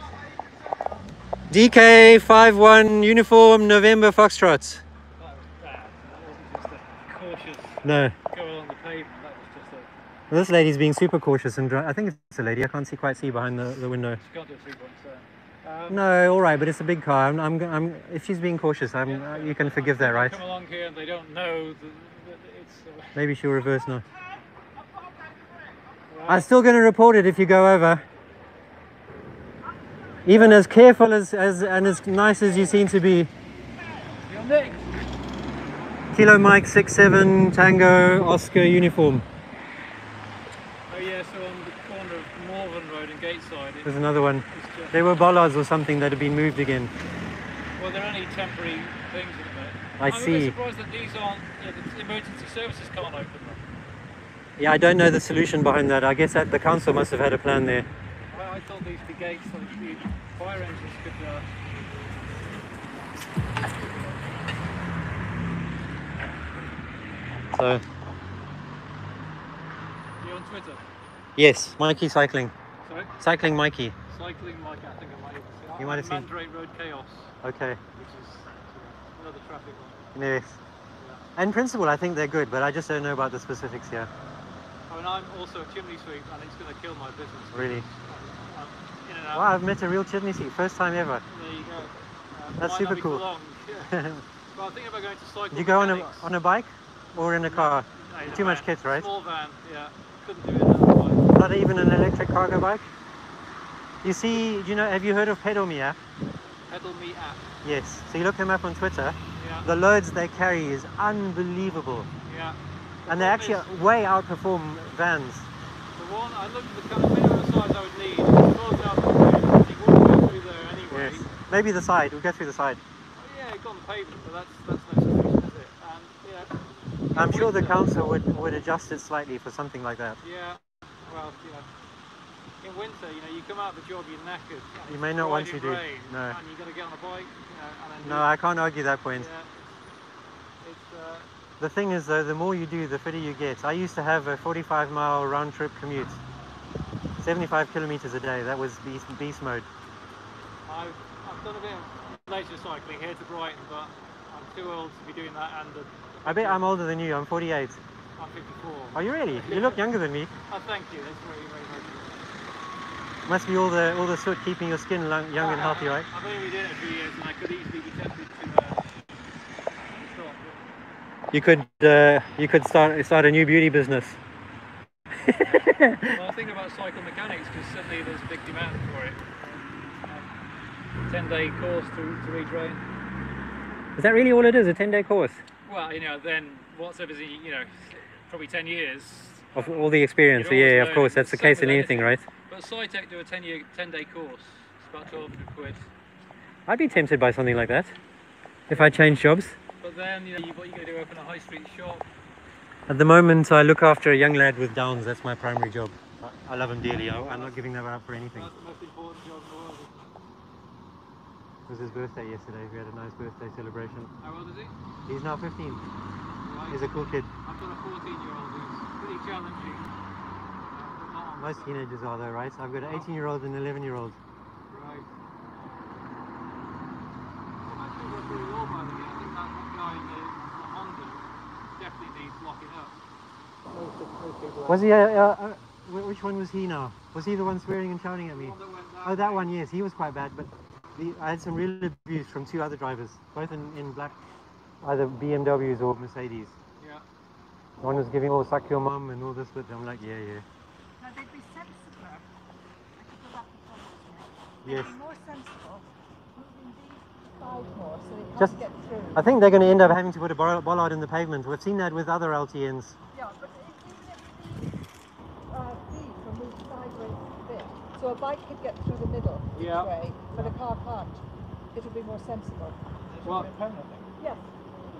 DK51 uniform November Foxtrots. That was. That wasn't just a cautious No, go along the pavement. That was just a. this lady's being super cautious and dri- I think it's a lady. I can't see quite see behind the, the window. You can't do a three-point turn. Um, No, all right, but it's a big car. I'm, I'm, I'm if she's being cautious, I'm, uh, you can forgive that, right? Come along here and they don't know that, it's. Uh, Maybe she'll reverse now. I'm still going to report it if you go over. Even as careful as, as and as nice as you seem to be. you're mixed. Kilo Mike 67 Tango Oscar uniform. Oh yeah, so on the corner of Morven Road and Gateside. There's another one. There were bollards or something that had been moved again. well, they're only temporary things at the minute. I I'm see. bit surprised that these aren't, you know, the emergency services can't open them. Yeah, I don't know the solution behind that. I guess that the council must have had a plan there. I, I thought these were gates so the fire engines could. Uh, So, you on Twitter? yes, Mikey cycling. Sorry? Cycling Mikey. Cycling, like I think I might have seen. You might have seen- Mandrake Road Chaos, Okay. which is uh, another traffic line. Yes. In principle, I think they're good, but I just don't know about the specifics here. I mean, I'm also a chimney sweep, and it's going to kill my business. Really? I'm out. Wow, I've met a real chimney sweep. First time ever. There you go. Uh, That's super not be for cool. long. Yeah. Well, I think about going to cycle. You go on a, on a bike or in a car? No, in a Too much kit, right? Small van, yeah. Couldn't do it. Not even an electric cargo bike? You see, you know, have you heard of Pedal Me app? Pedal Me app. Yes. So you look them up on Twitter. Yeah, The loads they carry is unbelievable. yeah. And they actually is- way outperform vans. The one, I looked at the kind of minimum size I would need. It's closed out the road. You wouldn't go through there anyway. Yes. Maybe the side. We'll go through the side. Oh, yeah, it's on the pavement, but that's, that's no solution, is it? And, yeah. I'm sure the council would, would adjust it slightly for something like that. Yeah, well, know, in winter, you know, you come out of the job, you're knackered. You may not want to do- rain, no. And you got to get on a bike, you know, and No, I can't argue that point. Yeah, uh, The thing is though, the more you do, the fitter you get. I used to have a 45 mile round trip commute. 75 kilometers a day. That was beast, beast mode. I've, I've done a bit of leisure cycling here to Brighton, but I'm too old to be doing that, and uh, I bet I'm older than you. I'm 48. I'm 54. Are you really? You look younger than me. Oh, thank you. That's very, very, very good. Must be all the all the soot keeping your skin lo- young and healthy, right? I've only been doing it a few years, and I could easily be tempted to uh, stop. You could uh, you could start start a new beauty business. Well, I think about cycle mechanics because suddenly there's a big demand for it. Um, 10 day course to, to retrain. Is that really all it is? A 10 day course Well, you know, then what's up is, you know, probably 10 years. of all the experience? Yeah, of course. That's the case in anything, right? But Cytech do a 10 year, 10 day course. It's about 1200 quid. I'd be tempted by something like that if I changed jobs. But then, you know, you, what you going to do, open a high street shop. At the moment, I look after a young lad with Downs. That's my primary job. I- love him dearly. I'm not giving that up for anything. That's the most important job in the world. It was his birthday yesterday. We had a nice birthday celebration. How old is he? He's now 15. Right. He's a cool kid. I've got a 14 year old who's pretty challenging. Uh, but not on Most teenagers are though, right? So I've got an 18 year old and an 11 year old. Right. Well, actually worked really well by the way. I think that guy in the, the Honda definitely needs locking up. Most of, most people Was he, uh, uh, uh, which one was he now? Was he the one swearing and shouting at me? That Oh, that way. one, yes. He was quite bad, but the, I had some real abuse from two other drivers, both in, in black, either BMWs or Mercedes. Yeah. One was giving, oh, suck your mum and all this, but I'm like, yeah, yeah. Now they'd be sensible. I could go back and forth, Yes. More sensible moving these side more so they can't Just- get through. I think they're going to end up having to put a bollard in the pavement. We've seen that with other LTNs. Yeah, but if, even if these, uh, these are moved sideways a bit, so a bike could get through the middle each Yeah. way, but a car can't, it would be more sensible. Well, Yes,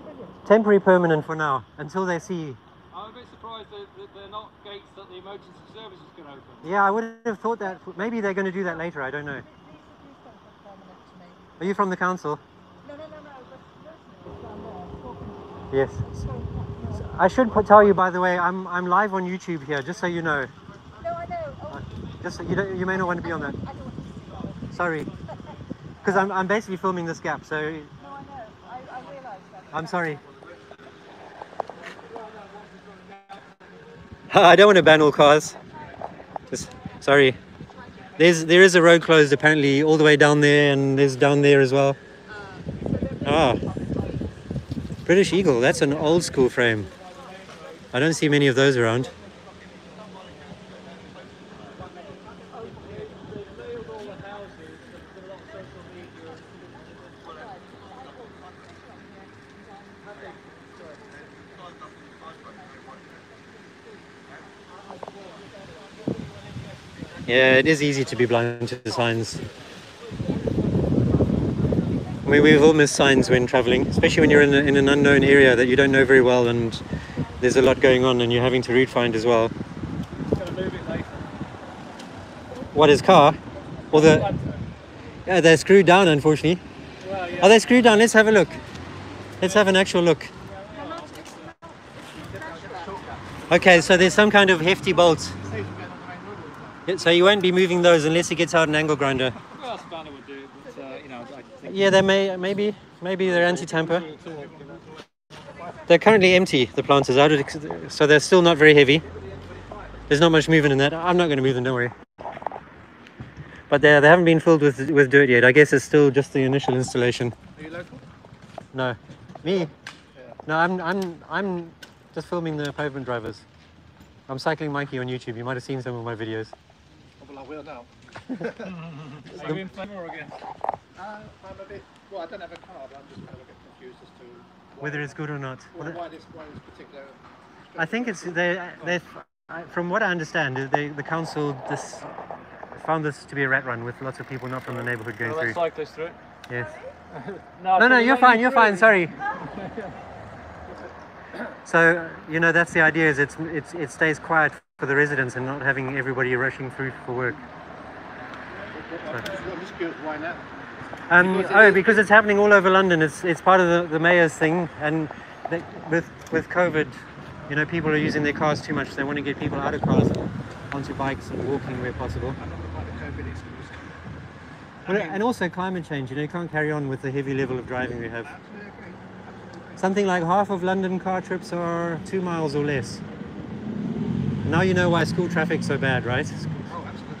brilliant. Temporary permanent for now, until they see. I'm a bit surprised that, that they're not gates that the emergency services can open. Yeah, I would have thought that. Maybe they're going to do that later, I don't know. These, these don't look permanent to me. Are you from the council? No, no, no, no, but listen, it's down there, talking, Yes. so. I should put, tell you, by the way, I'm, I'm live on YouTube here, just so you know. No, I know. Oh, uh, Just so you, don't, you may not want to be on that. I don't want to see that. Sorry. Because I'm, I'm basically filming this gap, so No, I know. I, I realise that. I'm sorry. I don't want to ban all cars. Just sorry. There's there is a road closed apparently all the way down there, and there's down there as well. Ah, British Eagle. That's an old school frame. I don't see many of those around. Yeah, it is easy to be blind to the signs. I mean, we've all missed signs when traveling, especially when you're in, a, in an unknown area that you don't know very well and there's a lot going on and you're having to route find as well. What is car? Or the. Yeah, they're screwed down, unfortunately. Are they screwed down? Let's have a look. Let's have an actual look. Okay, so there's some kind of hefty bolts. Yeah, So you won't be moving those unless he gets out an angle grinder. Well, Spanner would do it, but uh, you know, I. Yeah, they may, maybe, maybe they're anti-tamper. They're currently empty. The plant is out, of ex- so they're still not very heavy. There's not much movement in that. I'm not going to move them. Don't worry. But they they haven't been filled with with dirt yet. I guess it's still just the initial installation. Are you local? No, me. No, I'm I'm I'm just filming the pavement drivers. I'm cycling Mikey on YouTube. You might have seen some of my videos. Well, I will now. Are you in favour or against? Uh, I'm a bit. Well, I don't have a car, but I'm just kind of a bit confused as to Whether it's good or not. Well, why this why this particular. I think it's they they from what I understand, they, the council this found this to be a rat run with lots of people not from the neighbourhood going Well, through. cyclists through. Yes. No, No, no, you're fine. you You're through. fine. Sorry. So you know that's the idea. Is it's it's it stays quiet for the residents and not having everybody rushing through for work. I'm just curious why now. Um, Because oh, because it's happening all over London. It's it's part of the, the mayor's thing, and they, with with COVID, you know, people are using their cars too much. They want to get people out of cars onto bikes and walking where possible. I don't know why the COVID excuse. But, and also climate change. You know, you can't carry on with the heavy level of driving we have. Something like half of London car trips are two miles or less. Now you know why school traffic's so bad, right? Oh, absolutely.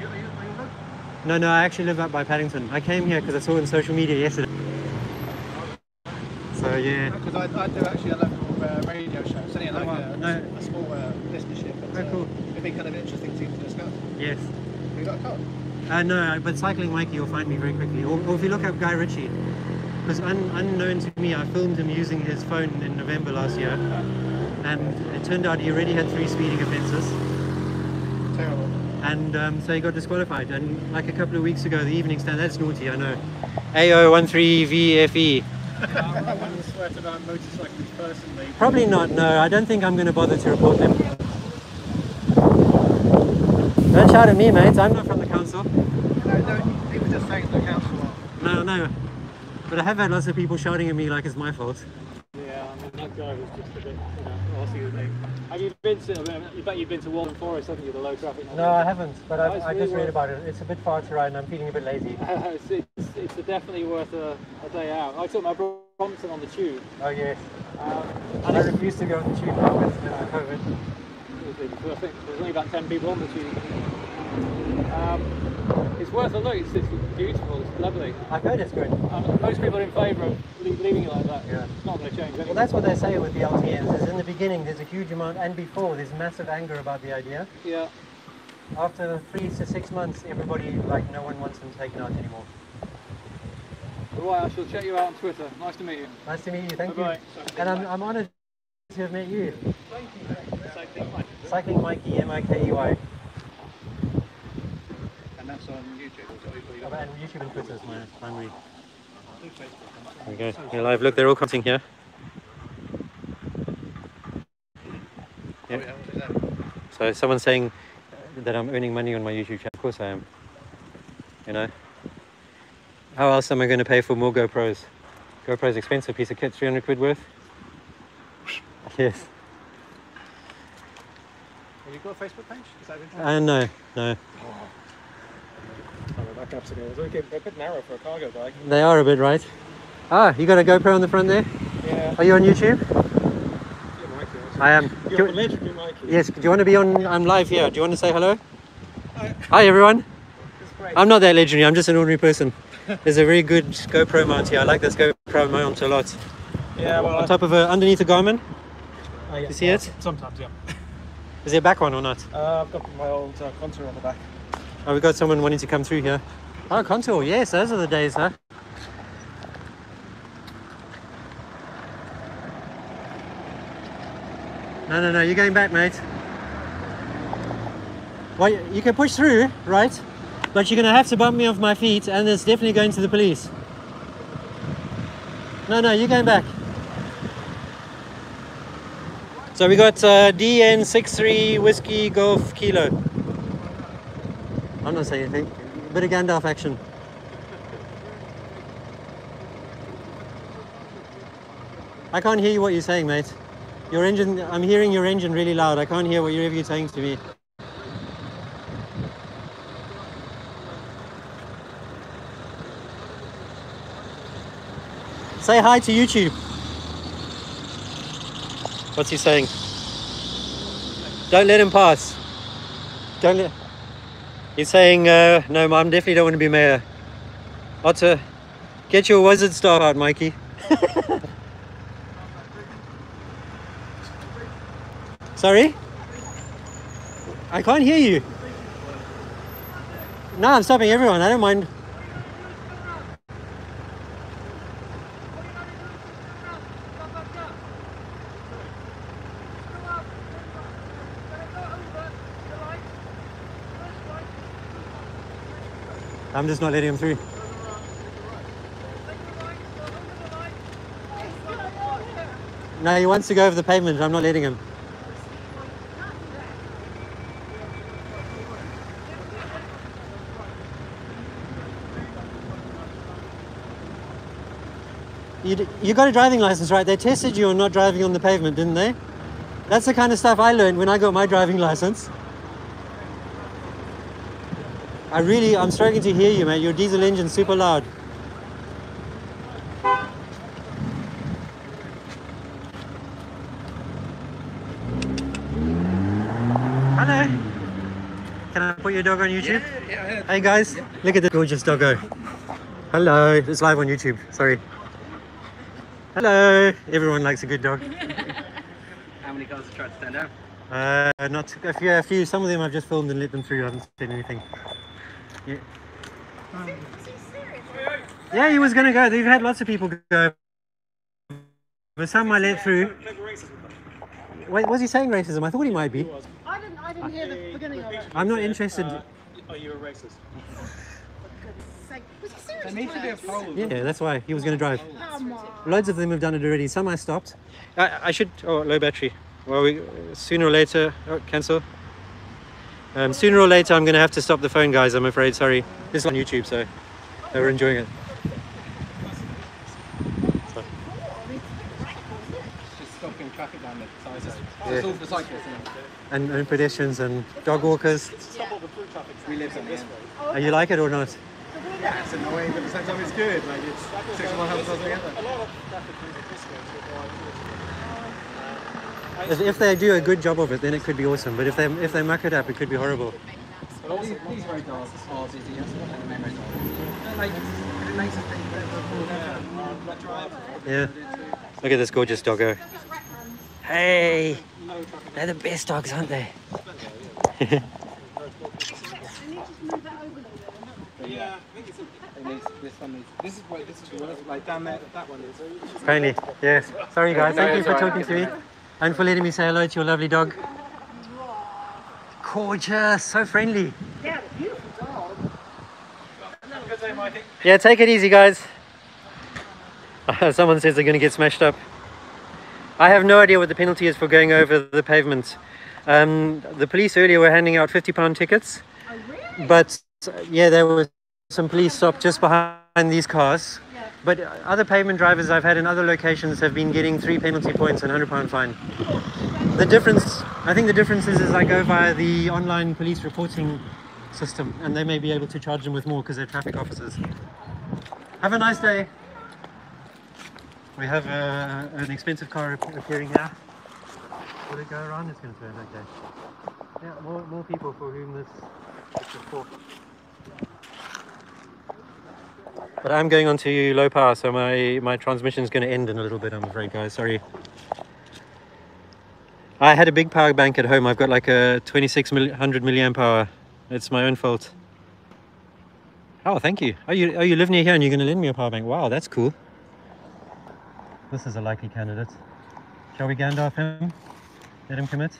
You, are you? No, no, I actually live up by Paddington. I came here because I saw it on social media yesterday. So yeah. Because I, I do actually a local uh, radio show. It's only like wow. a, No. a small uh, listenership. But, Oh, cool. Uh, it'd be kind of interesting to discuss. Yes. Have you got a car? Uh, no, but cycling Mikey, you'll find me very quickly. Or, or if you look up Guy Ritchie, because un, unknown to me, I filmed him using his phone in November last year, and it turned out he already had three speeding offences, Terrible. and um, so he got disqualified. And like a couple of weeks ago, the evening stand, that's naughty, I know. AO13VFE. I wouldn't swear to that personally. Probably not, no, I don't think I'm going to bother to report them. Don't shout at me, mate, I'm not from the council. No, no, he just saying the council. No, no. But I have had lots of people shouting at me like it's my fault. Yeah, I mean, that guy was just a bit, you know, arsey with me. Have you been to, I mean, bet you've been to Waltham Forest, haven't you, the low traffic? No, I haven't, but it's I, I really just read about it. It's a bit far to ride and I'm feeling a bit lazy. it's, it's, it's definitely worth a, a day out. I took my Brompton on the tube. Oh, yes. Um, And I refuse to go on the tube now with uh, COVID. it was- I think there's only about 10 people on the tube. Um, it's worth a look, it's, it's beautiful, it's lovely. I've heard it's good. Um, most people are in favour of leaving it like that. Yeah. It's not going to change anything. Well, that's what they say with the LTNs. Is in the beginning there's a huge amount, and before there's massive anger about the idea. Yeah. After three to six months, everybody like no one wants them taken out anymore. Right, I shall check you out on Twitter. Nice to meet you. Nice to meet you. Thank Bye-bye. you. And I'm, I'm honoured to have met you. Cycling Mikey, M-I-K-E-Y. And that's on YouTube. Or something, or you got- YouTube and Twitter is my primary. There we go. You're live. Look, they're all commenting here. Yeah, what is that? So someone's saying that I'm earning money on my YouTube channel. Of course I am. You know. How else am I going to pay for more GoPros? GoPro's expensive piece of kit, 300 quid worth. Yes. Have you got a Facebook page? Is that? Uh, no, no. Oh, again. It's a bit narrow for a cargo bike. They are a bit right. Ah, you got a GoPro on the front there? Yeah. Are you on YouTube? Mikey, I am. You're you- legendary Mikey. Yes, do you want to be on? I'm live here. Do you want to say hello? Hi, everyone. I'm not that legendary, I'm just an ordinary person. There's a very good GoPro mount here. I like this GoPro mount a lot. Yeah, well, On top of a, underneath a Garmin. uh, yeah, You see well, it? Sometimes, yeah. Is there back one or not? Uh, I've got my old uh, Contour on the back. Oh, we've got someone wanting to come through here. Oh, Contour. Yes, those are the days, huh? No, no, no. You're going back, mate. Well, you can push through, right? But you're gonna have to bump me off my feet, and it's definitely going to the police. No, no, you're going back. So we got uh, DN63 Whiskey Golf Kilo. I'm not saying anything. Bit of Gandalf action. I can't hear what you're saying, mate. Your engine, I'm hearing your engine really loud. I can't hear what you're saying to me. Say hi to YouTube. What's he saying? Don't let him pass. Don't let. He's saying, uh, no, Mum, definitely don't want to be mayor. Otter, get your wizard staff out, Mikey. Sorry? I can't hear you. No, I'm stopping everyone. I don't mind. I'm just not letting him through. No, he wants to go over the pavement. I'm not letting him. You, you got a driving license, right? They tested you on not driving on the pavement, didn't they? That's the kind of stuff I learned when I got my driving license. I really, I'm struggling to hear you, man. Your diesel engine's super loud. Hello. Can I put your dog on YouTube? Hey guys, look at the gorgeous doggo. Hello, it's live on YouTube. Sorry. Hello. Everyone likes a good dog. How many cars have tried to stand out? Uh, not a few, a few. Some of them I've just filmed and let them through. I haven't said anything. Yeah. Yeah, he was gonna go. They've had lots of people go, but some I let through. Wait, was he saying racism? I thought he might be. I didn't, I didn't hear the beginning of it. I'm not interested. Uh, are you a racist? Was he? There needs to be a. Yeah, that's why he was gonna drive. Come on. Loads of them have done it already. Some I stopped. I, I should. Oh, low battery. Well, we sooner or later. Oh, cancel. Um, sooner or later, I'm going to have to stop the phone, guys. I'm afraid. Sorry. This is on YouTube, so they were enjoying it. So, Just stopping traffic down the side. Yeah. It's all for cyclists, isn't it? and, and pedestrians and dog walkers. We live on the end. Uh, you like it or not? Yeah, it's annoying, but at the same time it's good. Like it's six of one helps us together. If, if they do a good job of it, then it could be awesome. But if they if they muck it up, it could be horrible. But all these, these road are busy. That's what the main road dogs. Like, it makes us that drive. Yeah. Look at this gorgeous doggo. Hey, they're the best dogs, aren't they? Yeah, I think it's a, it needs, this one needs, this is what, this is the one, like down there, that one is. Kindly. Yes. Sorry, guys. Thank you for talking to me and for letting me say hello to your lovely dog. Gorgeous. So friendly. Yeah, beautiful dog. Yeah, take it easy, guys. Someone says they're going to get smashed up. I have no idea what the penalty is for going over the pavement. Um, the police earlier were handing out 50 pound tickets. But uh, yeah, there was some police stopped just behind these cars. But other pavement drivers I've had in other locations have been getting three penalty points and 100 pound fine. The difference, I think the difference is, is I go via the online police reporting system and they may be able to charge them with more because they're traffic officers. Have a nice day. We have uh, an expensive car appearing here. Will it go around? It's going to turn, okay. Yeah, more, more people for whom this, this is for. But I'm going on to low power, so my, my transmission is going to end in a little bit, I'm afraid, guys. Sorry. I had a big power bank at home. I've got like a 2600 milliamp hour. It's my own fault. Oh, thank you. Oh, you, oh, you live near here and you're going to lend me a power bank. Wow, that's cool. This is a likely candidate. Shall we Gandalf him? Let him commit?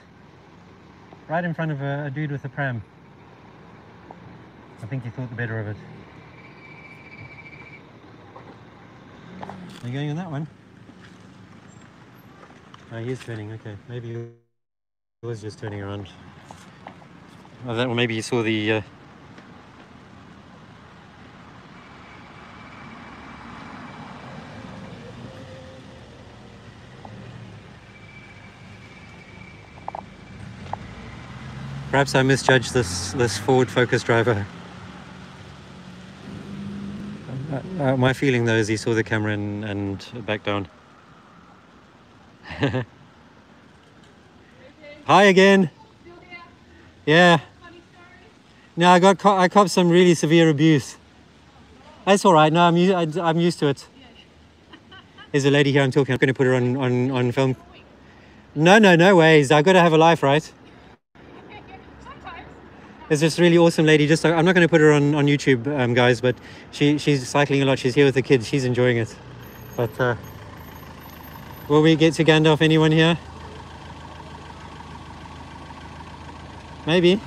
Right in front of a, a dude with a pram. I think he thought the better of it. Are you going on that one? Oh, he is turning, okay. Maybe he was just turning around. Oh, that, or maybe he saw the. Uh... Perhaps I misjudged this this Ford Focus driver. Uh, uh, my feeling though is he saw the camera and, and backed down. Hi again. Yeah. No, I got I copped some really severe abuse. That's all right. No, I'm I'm used to it. There's a lady here I'm talking. I'm going to put her on on on film. No, no, no ways. I got to have a life, right? There's this really awesome lady. Just I'm not going to put her on on YouTube, um, guys, but she she's cycling a lot. She's here with the kids. She's enjoying it. But uh, will we get to Gandalf? Anyone here? Maybe.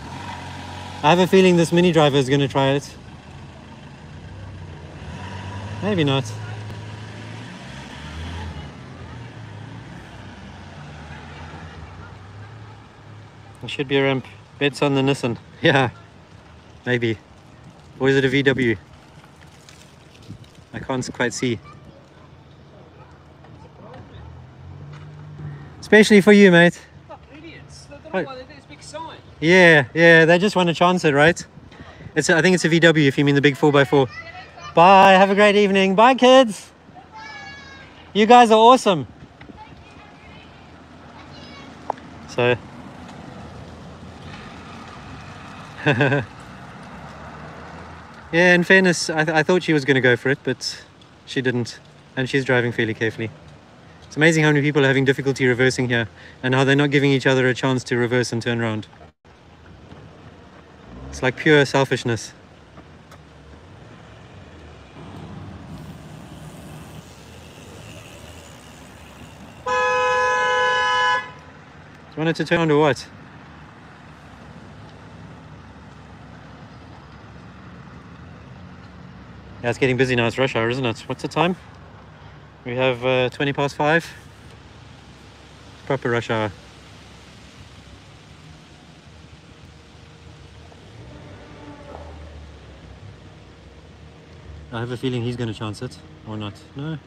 I have a feeling this mini driver is going to try it. Maybe not. There should be a ramp. Bets on the Nissan. Yeah. Maybe. Or is it a VW? I can't quite see. Especially for you, mate. Yeah, yeah, they just want to chance it, right? It's a, I think it's a VW if you mean the big 4x4. Bye, have a great evening. Bye, kids. You guys are awesome. So. yeah, in fairness, I, th- I thought she was going to go for it, but she didn't. And she's driving fairly carefully. It's amazing how many people are having difficulty reversing here and how they're not giving each other a chance to reverse and turn around. It's like pure selfishness. Do you want to turn to what? Yeah, it's getting busy now. It's rush hour, isn't it? What's the time? We have uh, 20 past five. Proper rush hour. I have a feeling he's going to chance it, or not. No.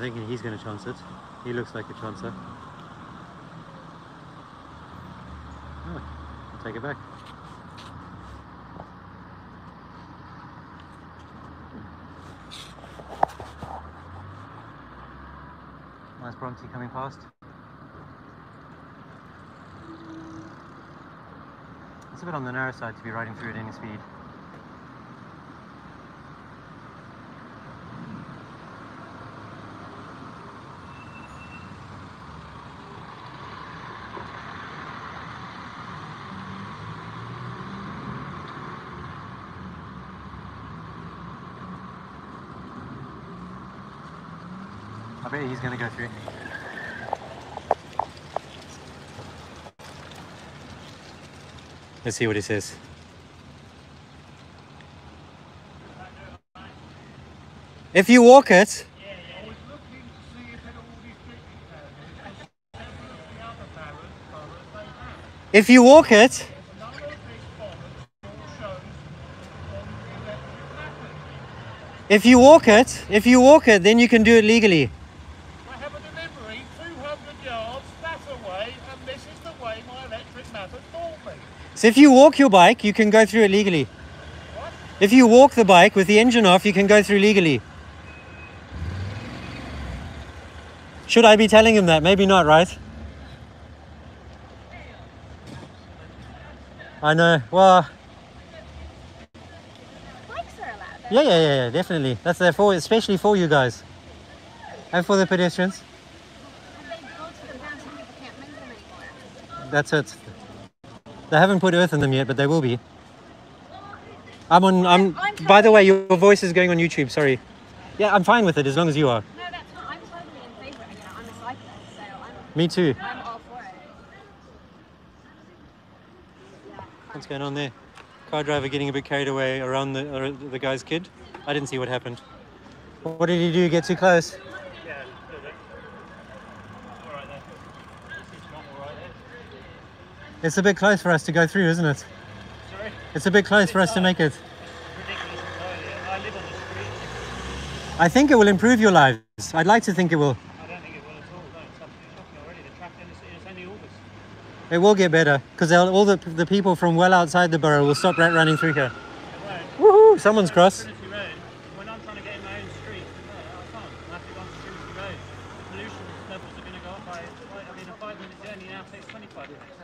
I think he's going to chance it. He looks like a chancer. Oh, I'll take it back. Nice Brompton coming past. It's a bit on the narrow side to be riding through at any speed. Bet he's going to go through. Let's see what he says. If you walk it, if you walk it, if you walk it, if you walk it, then you can do it legally. I have a delivery 200 yards that away, and this is the way my electric method taught me. So if you walk your bike, you can go through it legally. What? If you walk the bike with the engine off, you can go through legally. Should I be telling him that? Maybe not, right? I know. Well, Bikes are allowed yeah, yeah, yeah, yeah, definitely. That's there for, especially for you guys, and for the pedestrians. And they bolted them down so people can't move them anymore. That's it. They haven't put earth in them yet, but they will be. I'm on. I'm. I'm by the way, your voice is going on YouTube. Sorry. Yeah, I'm fine with it as long as you are. No, that's not. I'm totally in favour. You know, I'm a cyclist, so I'm, Me too. I'm all for it. Yeah. What's going on there? Car driver getting a bit carried away around the uh, the guy's kid. I didn't see what happened. What did he do? Get too close? Yeah, a little bit. All right there. This is not all right there. It's a bit close for us to go through, isn't it? Sorry? It's a bit close for us to make it. Ridiculous. I live on the street. I think it will improve your lives. I'd like to think it will. I don't think it will at all. No, it's absolutely shocking already. The traffic, it's, it's only August. It will get better because all the the people from well outside the borough will stop running through here. Woohoo! Someone's cross. Trinity Road, when I'm trying to get in my own street, no, I can't. I have to go on to Trinity Road. Pollution levels are going to go up by, I mean, a five minute journey now takes 25 minutes.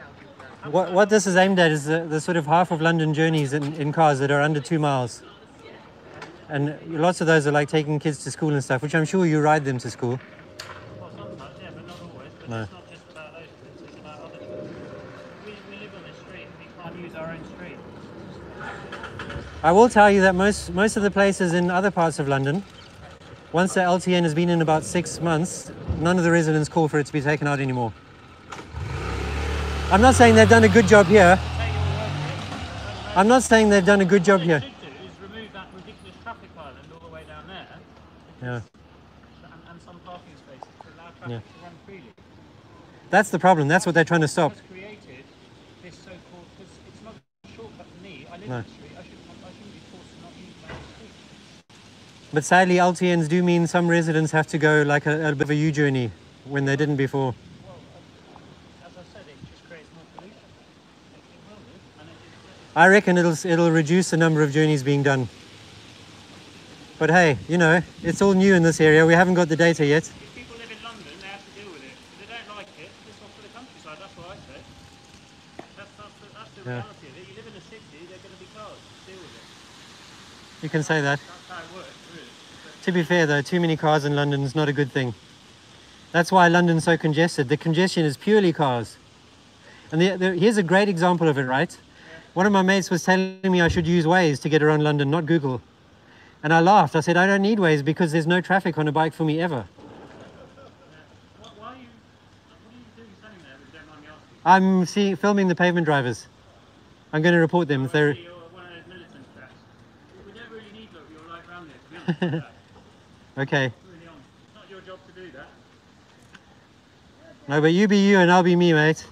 What what this is aimed at is the, the sort of half of London journeys in, in cars that are under two miles. And lots of those are like taking kids to school and stuff, which I'm sure you ride them to school. Well, sometimes, yeah, but not always. But No. it's not just about those it's about other things. We, we live on this street we can't use our own street. I will tell you that most most of the places in other parts of London, once the LTN has been in about six months, none of the residents call for it to be taken out anymore. I'm not saying they've done a good job here. Take your word for it. I'm not saying they've done a good job here. they should do is remove that ridiculous traffic island all the way down there Yeah. and, and some parking spaces to allow traffic Yeah. to run freely. That's the problem. That's what they're trying to stop. created this so-called because it's not a shortcut for me. I live No. on the street. I shouldn't, I shouldn't be forced to not use my street. But sadly, LTNs do mean some residents have to go like a, a bit of a U journey when they didn't before. Well, uh, as I said, it just creates more pollution. It, it will do, and it, it, I reckon it'll it'll reduce the number of journeys being done. But hey, you know, it's all new in this area. We haven't got the data yet. if people live in London, they have to deal with it. If they don't like it, it's off to the countryside. That's what I say. That's, that's the, that's the Yeah. reality of it. You live in a city, they're going to be cars. Deal with it. You can say that. That's how it works, really. To be fair though, too many cars in London is not a good thing. That's why London's so congested. The congestion is purely cars. And the, the, here's a great example of it, right? One of my mates was telling me I should use Waze to get around London, not Google. And I laughed. I said, I don't need Waze because there's no traffic on a bike for me ever. What, why are you, what are you doing standing there, if you don't mind me asking? I'm seeing, filming the pavement drivers. I'm going to report them if they're. see you're one of those militant tracks. We don't really need your light round there, to be honest with that. Okay. Really honest. It's not your job to do that. No, but you be you and I'll be me, mate.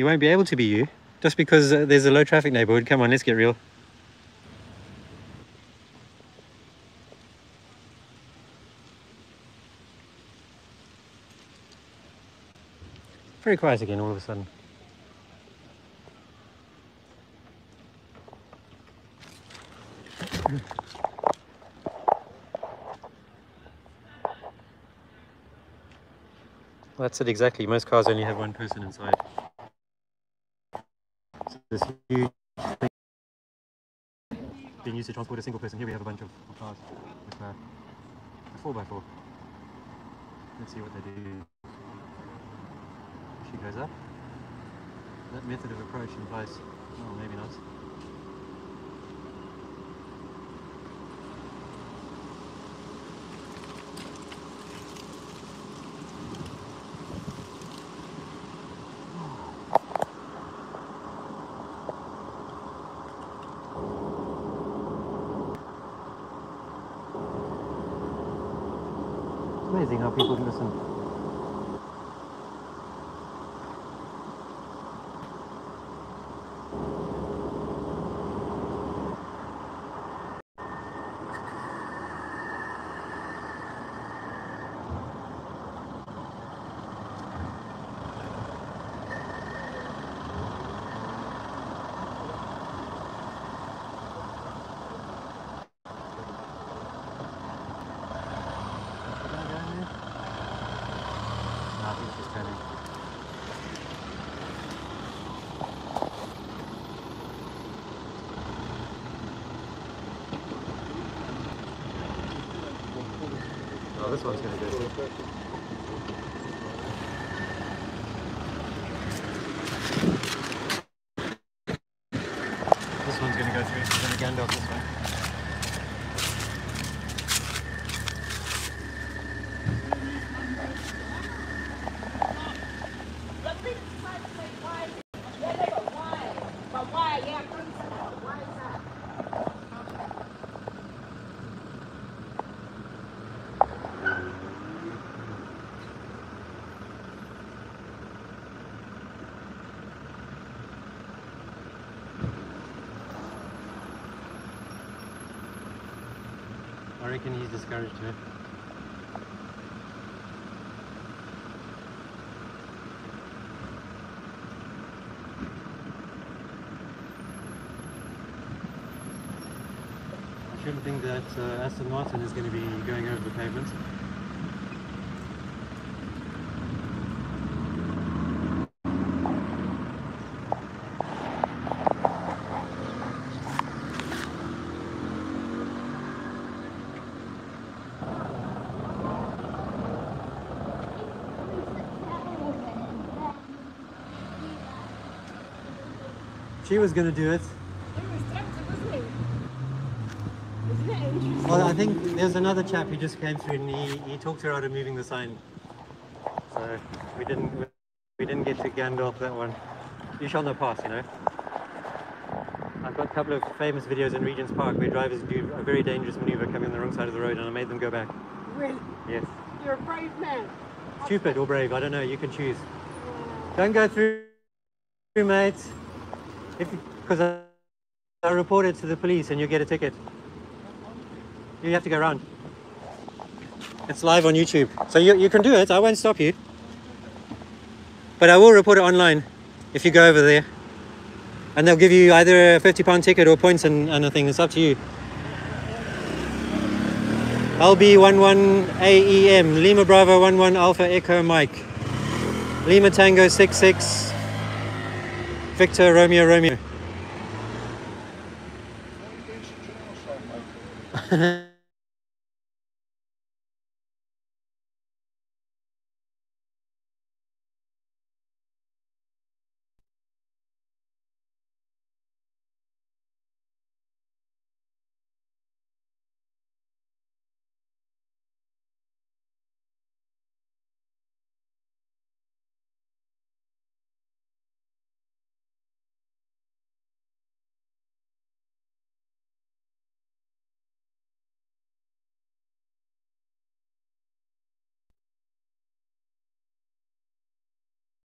You won't be able to be you. Just because uh, there's a low traffic neighborhood. Come on, let's get real. Very quiet again all of a sudden. That's it exactly. Most cars only have one person inside. This huge thing being used to transport a single person. Here we have a bunch of, of cars with uh, a 4x4. Let's see what they do. She goes up. That method of approach implies, oh, maybe not. People listen. No, I think it's just turning. Oh, this one's gonna go. go through. He's going to Gandalf this way. I reckon he's discouraged her. I shouldn't think that uh, Aston Martin is going to be going over the pavement. She was going to do it. Well, I think there's another chap who just came through and he, he talked her out of moving the sign. So we didn't we didn't get to Gandalf that one. You shall not pass, you know. I've got a couple of famous videos in Regent's Park where drivers do a very dangerous maneuver coming on the wrong side of the road and I made them go back. Really? Yes. You're a brave man. Stupid or brave, I don't know, you can choose. Don't go through, mate. Because I, I report it to the police and you get a ticket. You have to go around. It's live on YouTube. So you, you can do it, I won't stop you. But I will report it online if you go over there. And they'll give you either a £50 ticket or points and, and a thing. It's up to you. LB11AEM, E Lima Bravo 11 Alpha Echo Mike. Lima Tango 66, Victor Romeo Romeo.